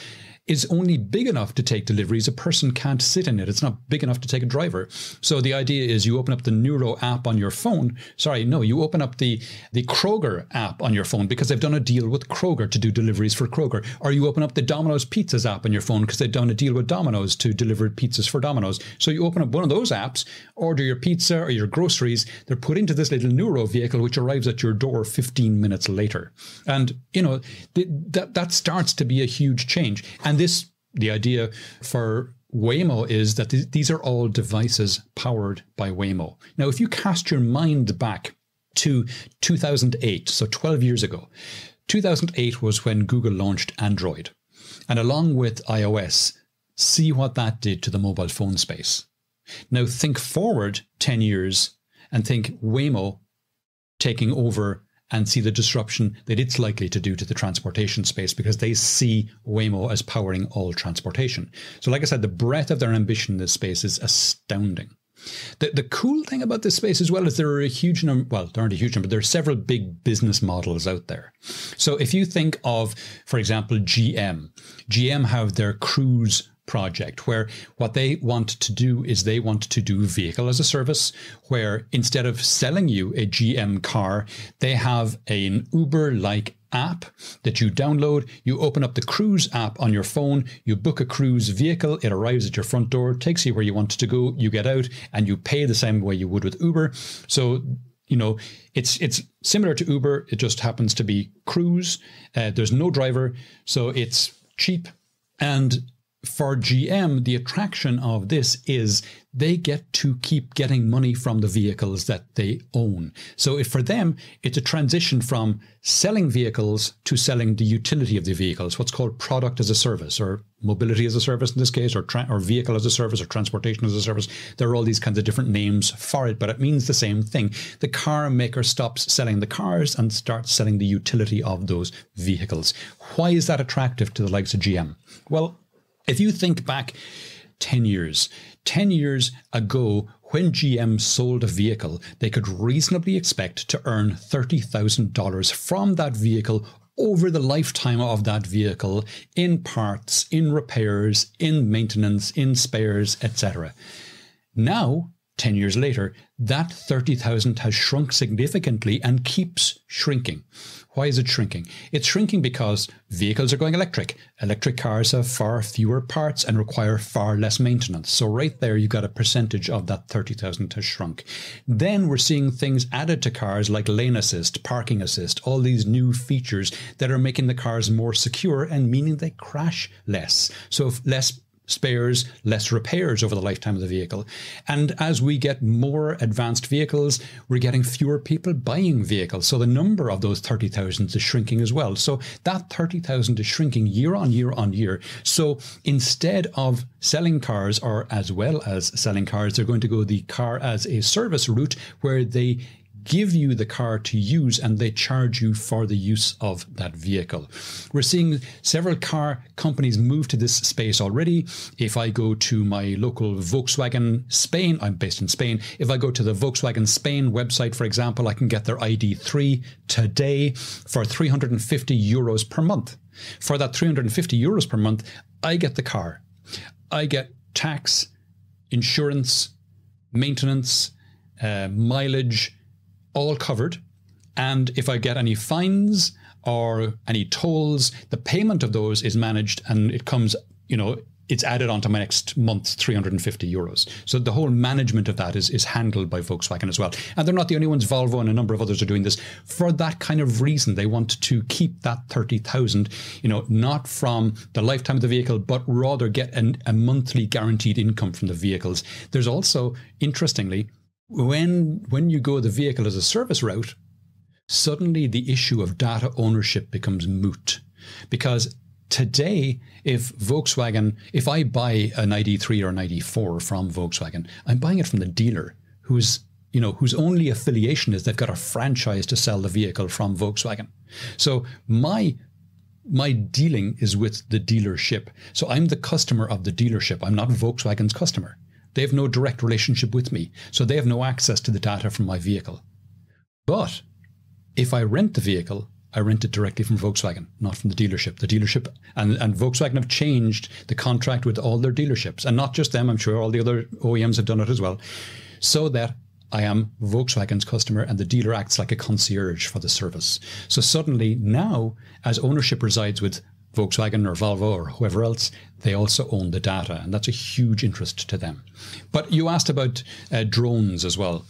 is only big enough to take deliveries. A person can't sit in it. It's not big enough to take a driver. So the idea is you open up the Nuro app on your phone. Sorry, no, you open up the, the Kroger app on your phone because they've done a deal with Kroger to do deliveries for Kroger. Or you open up the Domino's Pizzas app on your phone because they've done a deal with Domino's to deliver pizzas for Domino's. So you open up one of those apps, order your pizza or your groceries. They're put into this little Nuro vehicle, which arrives at your door 15 minutes later. And, you know, th- that, that starts to be a huge change. And this the idea for Waymo is that th- these are all devices powered by Waymo. Now, if you cast your mind back to 2008, so 12 years ago, 2008 was when Google launched Android. And along with iOS, see what that did to the mobile phone space. Now, think forward 10 years and think Waymo taking over and see the disruption that it's likely to do to the transportation space because they see Waymo as powering all transportation. So, like I said, the breadth of their ambition in this space is astounding. The, the cool thing about this space as well is there are a huge number, well, there aren't a huge number, there are several big business models out there. So if you think of, for example, GM, GM have their cruise project where what they want to do is they want to do vehicle as a service where instead of selling you a GM car they have an Uber like app that you download you open up the cruise app on your phone you book a cruise vehicle it arrives at your front door takes you where you want to go you get out and you pay the same way you would with Uber. So you know it's it's similar to Uber it just happens to be cruise uh, there's no driver so it's cheap and for GM, the attraction of this is they get to keep getting money from the vehicles that they own. So if for them, it's a transition from selling vehicles to selling the utility of the vehicles, what's called product as a service or mobility as a service in this case, or, tra- or vehicle as a service or transportation as a service. There are all these kinds of different names for it, but it means the same thing. The car maker stops selling the cars and starts selling the utility of those vehicles. Why is that attractive to the likes of GM? Well, if you think back 10 years, 10 years ago, when GM sold a vehicle, they could reasonably expect to earn $30,000 from that vehicle over the lifetime of that vehicle in parts, in repairs, in maintenance, in spares, etc. Now, 10 years later, that 30,000 has shrunk significantly and keeps shrinking. Why is it shrinking? It's shrinking because vehicles are going electric. Electric cars have far fewer parts and require far less maintenance. So, right there, you've got a percentage of that 30,000 has shrunk. Then we're seeing things added to cars like lane assist, parking assist, all these new features that are making the cars more secure and meaning they crash less. So, less spares, less repairs over the lifetime of the vehicle. And as we get more advanced vehicles, we're getting fewer people buying vehicles. So the number of those 30,000 is shrinking as well. So that 30,000 is shrinking year on year on year. So instead of selling cars or as well as selling cars, they're going to go the car as a service route where they give you the car to use and they charge you for the use of that vehicle. We're seeing several car companies move to this space already. If I go to my local Volkswagen Spain, I'm based in Spain. If I go to the Volkswagen Spain website, for example, I can get their ID3 today for 350 euros per month. For that 350 euros per month, I get the car. I get tax, insurance, maintenance, uh, mileage, all covered. And if I get any fines or any tolls, the payment of those is managed and it comes, you know, it's added onto my next month's 350 euros. So the whole management of that is, is handled by Volkswagen as well. And they're not the only ones. Volvo and a number of others are doing this for that kind of reason. They want to keep that 30,000, you know, not from the lifetime of the vehicle, but rather get an, a monthly guaranteed income from the vehicles. There's also, interestingly, when when you go the vehicle as a service route, suddenly the issue of data ownership becomes moot. Because today, if Volkswagen, if I buy an ID3 or an ID4 from Volkswagen, I'm buying it from the dealer who's you know, whose only affiliation is they've got a franchise to sell the vehicle from Volkswagen. So my my dealing is with the dealership. So I'm the customer of the dealership. I'm not Volkswagen's customer. They have no direct relationship with me, so they have no access to the data from my vehicle. But if I rent the vehicle, I rent it directly from Volkswagen, not from the dealership. The dealership and, and Volkswagen have changed the contract with all their dealerships, and not just them, I'm sure all the other OEMs have done it as well, so that I am Volkswagen's customer and the dealer acts like a concierge for the service. So suddenly now, as ownership resides with Volkswagen or Volvo or whoever else, they also own the data, and that's a huge interest to them. But you asked about uh, drones as well.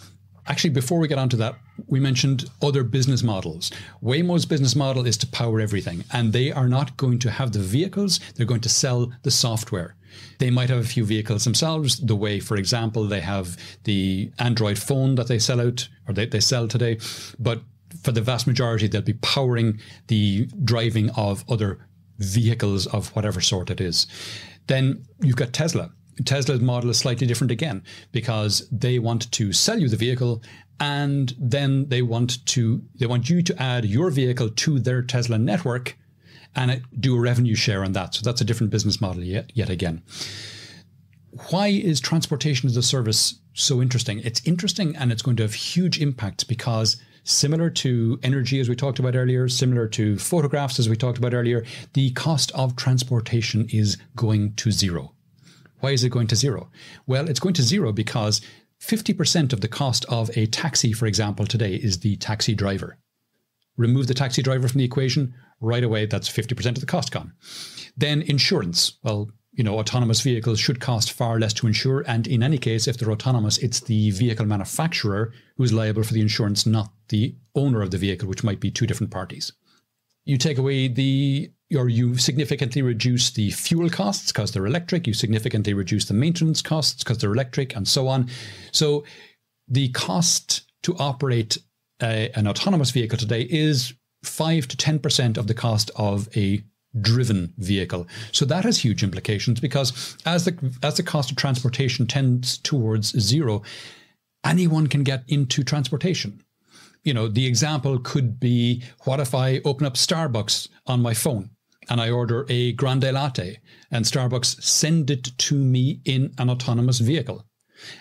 Actually, before we get onto that, we mentioned other business models. Waymo's business model is to power everything, and they are not going to have the vehicles, they're going to sell the software. They might have a few vehicles themselves, the way, for example, they have the Android phone that they sell out or they, they sell today, but for the vast majority, they'll be powering the driving of other vehicles of whatever sort it is. Then you've got Tesla. Tesla's model is slightly different again because they want to sell you the vehicle and then they want to they want you to add your vehicle to their Tesla network and do a revenue share on that. So that's a different business model yet yet again. Why is transportation as a service so interesting? It's interesting and it's going to have huge impacts because Similar to energy, as we talked about earlier, similar to photographs, as we talked about earlier, the cost of transportation is going to zero. Why is it going to zero? Well, it's going to zero because 50% of the cost of a taxi, for example, today is the taxi driver. Remove the taxi driver from the equation, right away, that's 50% of the cost gone. Then insurance. Well, you know, autonomous vehicles should cost far less to insure. And in any case, if they're autonomous, it's the vehicle manufacturer who's liable for the insurance, not the owner of the vehicle, which might be two different parties. You take away the, or you significantly reduce the fuel costs because they're electric. You significantly reduce the maintenance costs because they're electric and so on. So the cost to operate a, an autonomous vehicle today is 5 to 10% of the cost of a driven vehicle. So that has huge implications because as the as the cost of transportation tends towards zero, anyone can get into transportation. You know, the example could be what if I open up Starbucks on my phone and I order a grande latte and Starbucks send it to me in an autonomous vehicle.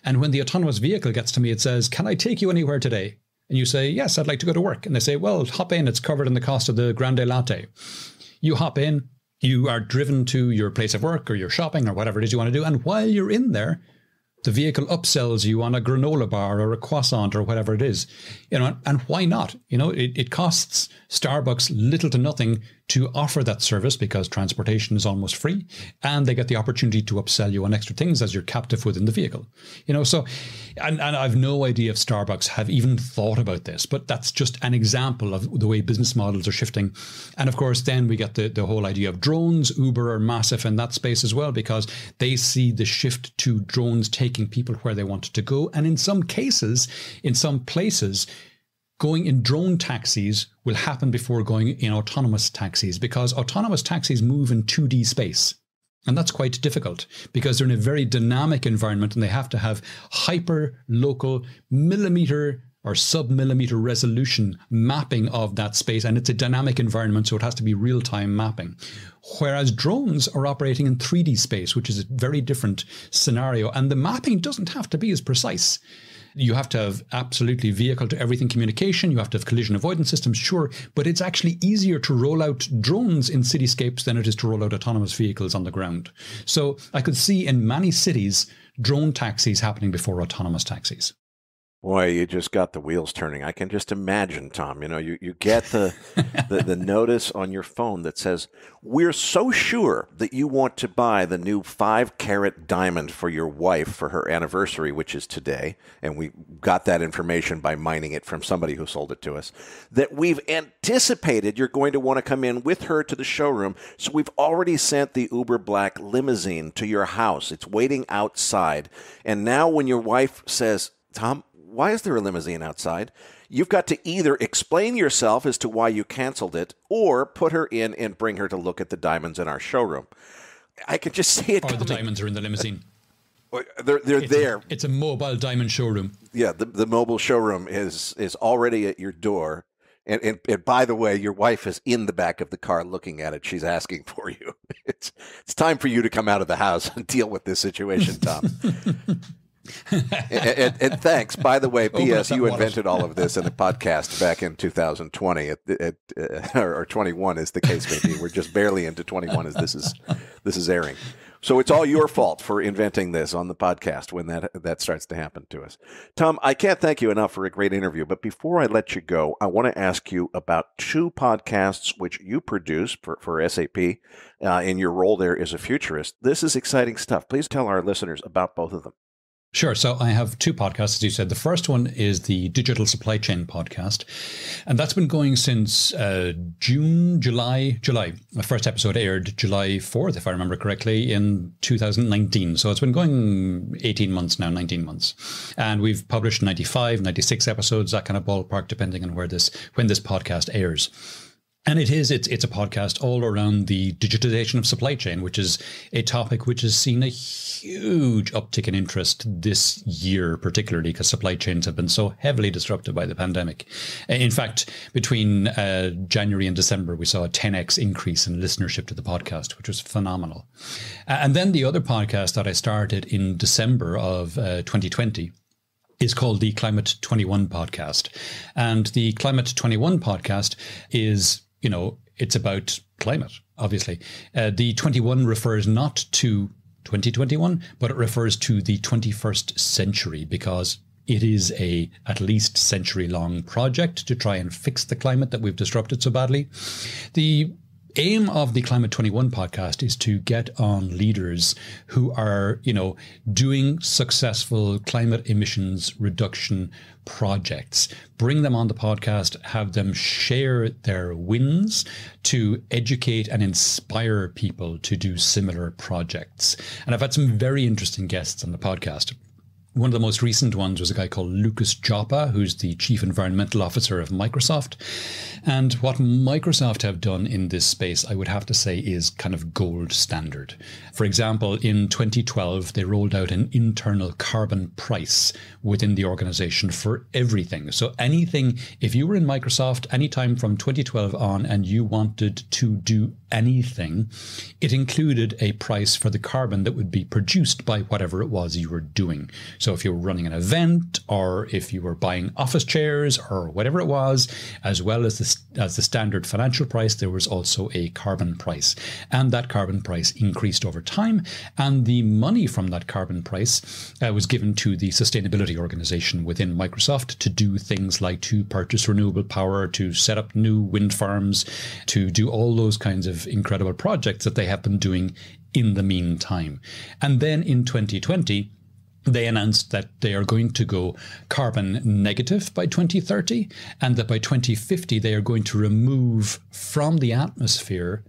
And when the autonomous vehicle gets to me, it says, Can I take you anywhere today? And you say, Yes, I'd like to go to work. And they say, Well, hop in, it's covered in the cost of the grande latte. You hop in, you are driven to your place of work or your shopping or whatever it is you want to do. And while you're in there, the vehicle upsells you on a granola bar or a croissant or whatever it is. You know, and why not? You know, it, it costs Starbucks little to nothing to offer that service because transportation is almost free and they get the opportunity to upsell you on extra things as you're captive within the vehicle. You know, so and, and I've no idea if Starbucks have even thought about this, but that's just an example of the way business models are shifting. And of course, then we get the, the whole idea of drones. Uber are massive in that space as well because they see the shift to drones taking people where they want to go. And in some cases, in some places, going in drone taxis will happen before going in autonomous taxis because autonomous taxis move in 2D space. And that's quite difficult because they're in a very dynamic environment and they have to have hyper local millimeter or sub millimeter resolution mapping of that space. And it's a dynamic environment, so it has to be real time mapping. Whereas drones are operating in 3D space, which is a very different scenario. And the mapping doesn't have to be as precise. You have to have absolutely vehicle to everything communication. You have to have collision avoidance systems, sure, but it's actually easier to roll out drones in cityscapes than it is to roll out autonomous vehicles on the ground. So I could see in many cities drone taxis happening before autonomous taxis. Boy, you just got the wheels turning. I can just imagine, Tom. You know, you, you get the, the, the notice on your phone that says, We're so sure that you want to buy the new five carat diamond for your wife for her anniversary, which is today. And we got that information by mining it from somebody who sold it to us. That we've anticipated you're going to want to come in with her to the showroom. So we've already sent the Uber Black limousine to your house. It's waiting outside. And now when your wife says, Tom, why is there a limousine outside? You've got to either explain yourself as to why you canceled it or put her in and bring her to look at the diamonds in our showroom. I can just see it. Or coming. the diamonds are in the limousine. They're they're it's there. A, it's a mobile diamond showroom. Yeah, the, the mobile showroom is is already at your door. And, and, and by the way, your wife is in the back of the car looking at it. She's asking for you. It's it's time for you to come out of the house and deal with this situation, Tom. and, and, and, thanks, by the way, P.S. You invented all of this in a podcast back in 2020 at, at, uh, or 21, as the case may be. We're just barely into 21 as this is this is airing. So it's all your fault for inventing this on the podcast when that that starts to happen to us. Tom, I can't thank you enough for a great interview, but before I let you go, I want to ask you about two podcasts which you produce for, for SAP uh, in your role there as a futurist. This is exciting stuff. Please tell our listeners about both of them. Sure. So I have two podcasts, as you said. The first one is the Digital Supply Chain podcast, and that's been going since uh, June, July, July. My first episode aired July 4th, if I remember correctly, in 2019. So it's been going 18 months now, 19 months. And we've published 95, 96 episodes, that kind of ballpark, depending on where this, when this podcast airs. And it is, it's, it's a podcast all around the digitization of supply chain, which is a topic which has seen a huge uptick in interest this year, particularly because supply chains have been so heavily disrupted by the pandemic. In fact, between uh, January and December, we saw a 10x increase in listenership to the podcast, which was phenomenal. And then the other podcast that I started in December of uh, 2020 is called the Climate 21 podcast. And the Climate 21 podcast is you know, it's about climate, obviously. Uh, the 21 refers not to 2021, but it refers to the 21st century because it is a at least century long project to try and fix the climate that we've disrupted so badly. The aim of the Climate 21 podcast is to get on leaders who are, you know, doing successful climate emissions reduction projects. Bring them on the podcast, have them share their wins to educate and inspire people to do similar projects. And I've had some very interesting guests on the podcast. One of the most recent ones was a guy called Lucas Joppa, who's the chief environmental officer of Microsoft. And what Microsoft have done in this space, I would have to say, is kind of gold standard. For example, in 2012, they rolled out an internal carbon price within the organization for everything. So anything, if you were in Microsoft anytime from 2012 on and you wanted to do anything, it included a price for the carbon that would be produced by whatever it was you were doing. So So if you were running an event or if you were buying office chairs or whatever it was, as well as the, as the standard financial price, there was also a carbon price. And that carbon price increased over time. And the money from that carbon price uh, was given to the sustainability organization within Microsoft to do things like to purchase renewable power, to set up new wind farms, to do all those kinds of incredible projects that they have been doing in the meantime. And then in 2020, they announced that they are going to go carbon negative by 2030 and that by 2050 they are going to remove from the atmosphere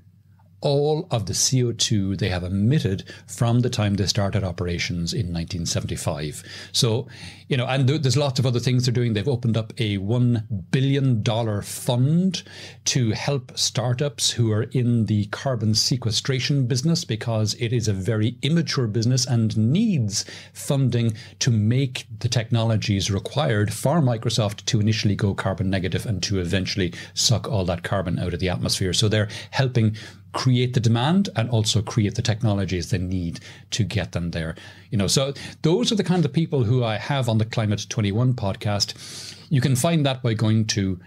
all of the CO2 they have emitted from the time they started operations in 1975. So, you know, and there's lots of other things they're doing. They've opened up a $1 billion fund to help startups who are in the carbon sequestration business because it is a very immature business and needs funding to make the technologies required for Microsoft to initially go carbon negative and to eventually suck all that carbon out of the atmosphere. So they're helping create the demand and also create the technologies they need to get them there. You know, so those are the kind of people who I have on the Climate 21 podcast. You can find that by going to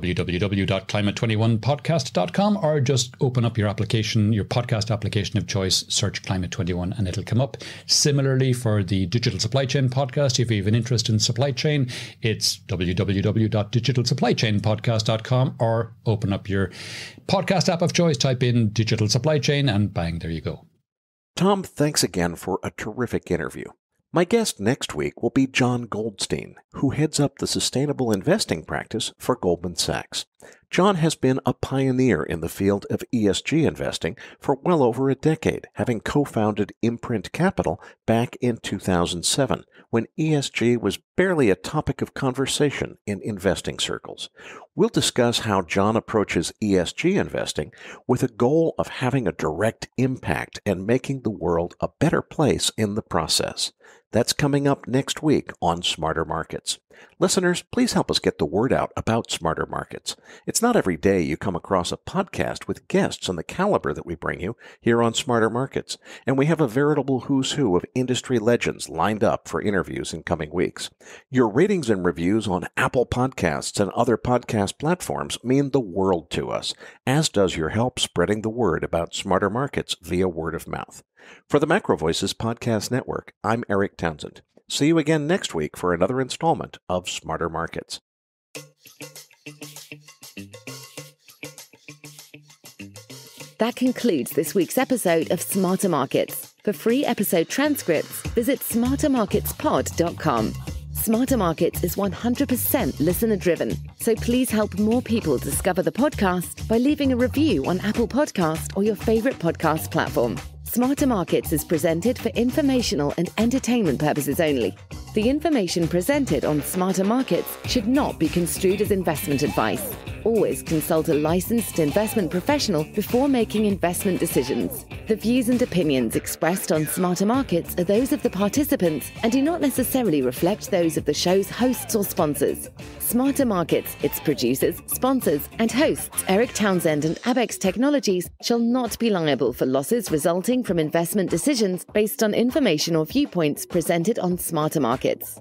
www.climate21podcast.com or just open up your application, your podcast application of choice, search Climate 21 and it'll come up. Similarly, for the Digital Supply Chain podcast, if you have an interest in supply chain, it's www.digitalsupplychainpodcast.com or open up your podcast app of choice, type in Digital Supply Chain, and bang, there you go. Tom, thanks again for a terrific interview. My guest next week will be John Goldstein, who heads up the sustainable investing practice for Goldman Sachs. John has been a pioneer in the field of ESG investing for well over a decade, having co founded Imprint Capital back in 2007, when ESG was barely a topic of conversation in investing circles. We'll discuss how John approaches ESG investing with a goal of having a direct impact and making the world a better place in the process. That's coming up next week on Smarter Markets. Listeners, please help us get the word out about Smarter Markets. It's not every day you come across a podcast with guests on the caliber that we bring you here on Smarter Markets, and we have a veritable who's who of industry legends lined up for interviews in coming weeks. Your ratings and reviews on Apple Podcasts and other podcast platforms mean the world to us, as does your help spreading the word about Smarter Markets via word of mouth. For the Macro Voices Podcast Network, I'm Erik Townsend. See you again next week for another installment of Smarter Markets. That concludes this week's episode of Smarter Markets. For free episode transcripts, visit smartermarketspod.com. Smarter Markets is 100% listener driven, so please help more people discover the podcast by leaving a review on Apple Podcast or your favorite podcast platform. Smarter Markets is presented for informational and entertainment purposes only. The information presented on Smarter Markets should not be construed as investment advice. Always consult a licensed investment professional before making investment decisions. The views and opinions expressed on Smarter Markets are those of the participants and do not necessarily reflect those of the show's hosts or sponsors. Smarter Markets, its producers, sponsors, and hosts, Erik Townsend and Abaxx Technologies, shall not be liable for losses resulting from investment decisions based on information or viewpoints presented on Smarter Markets kids.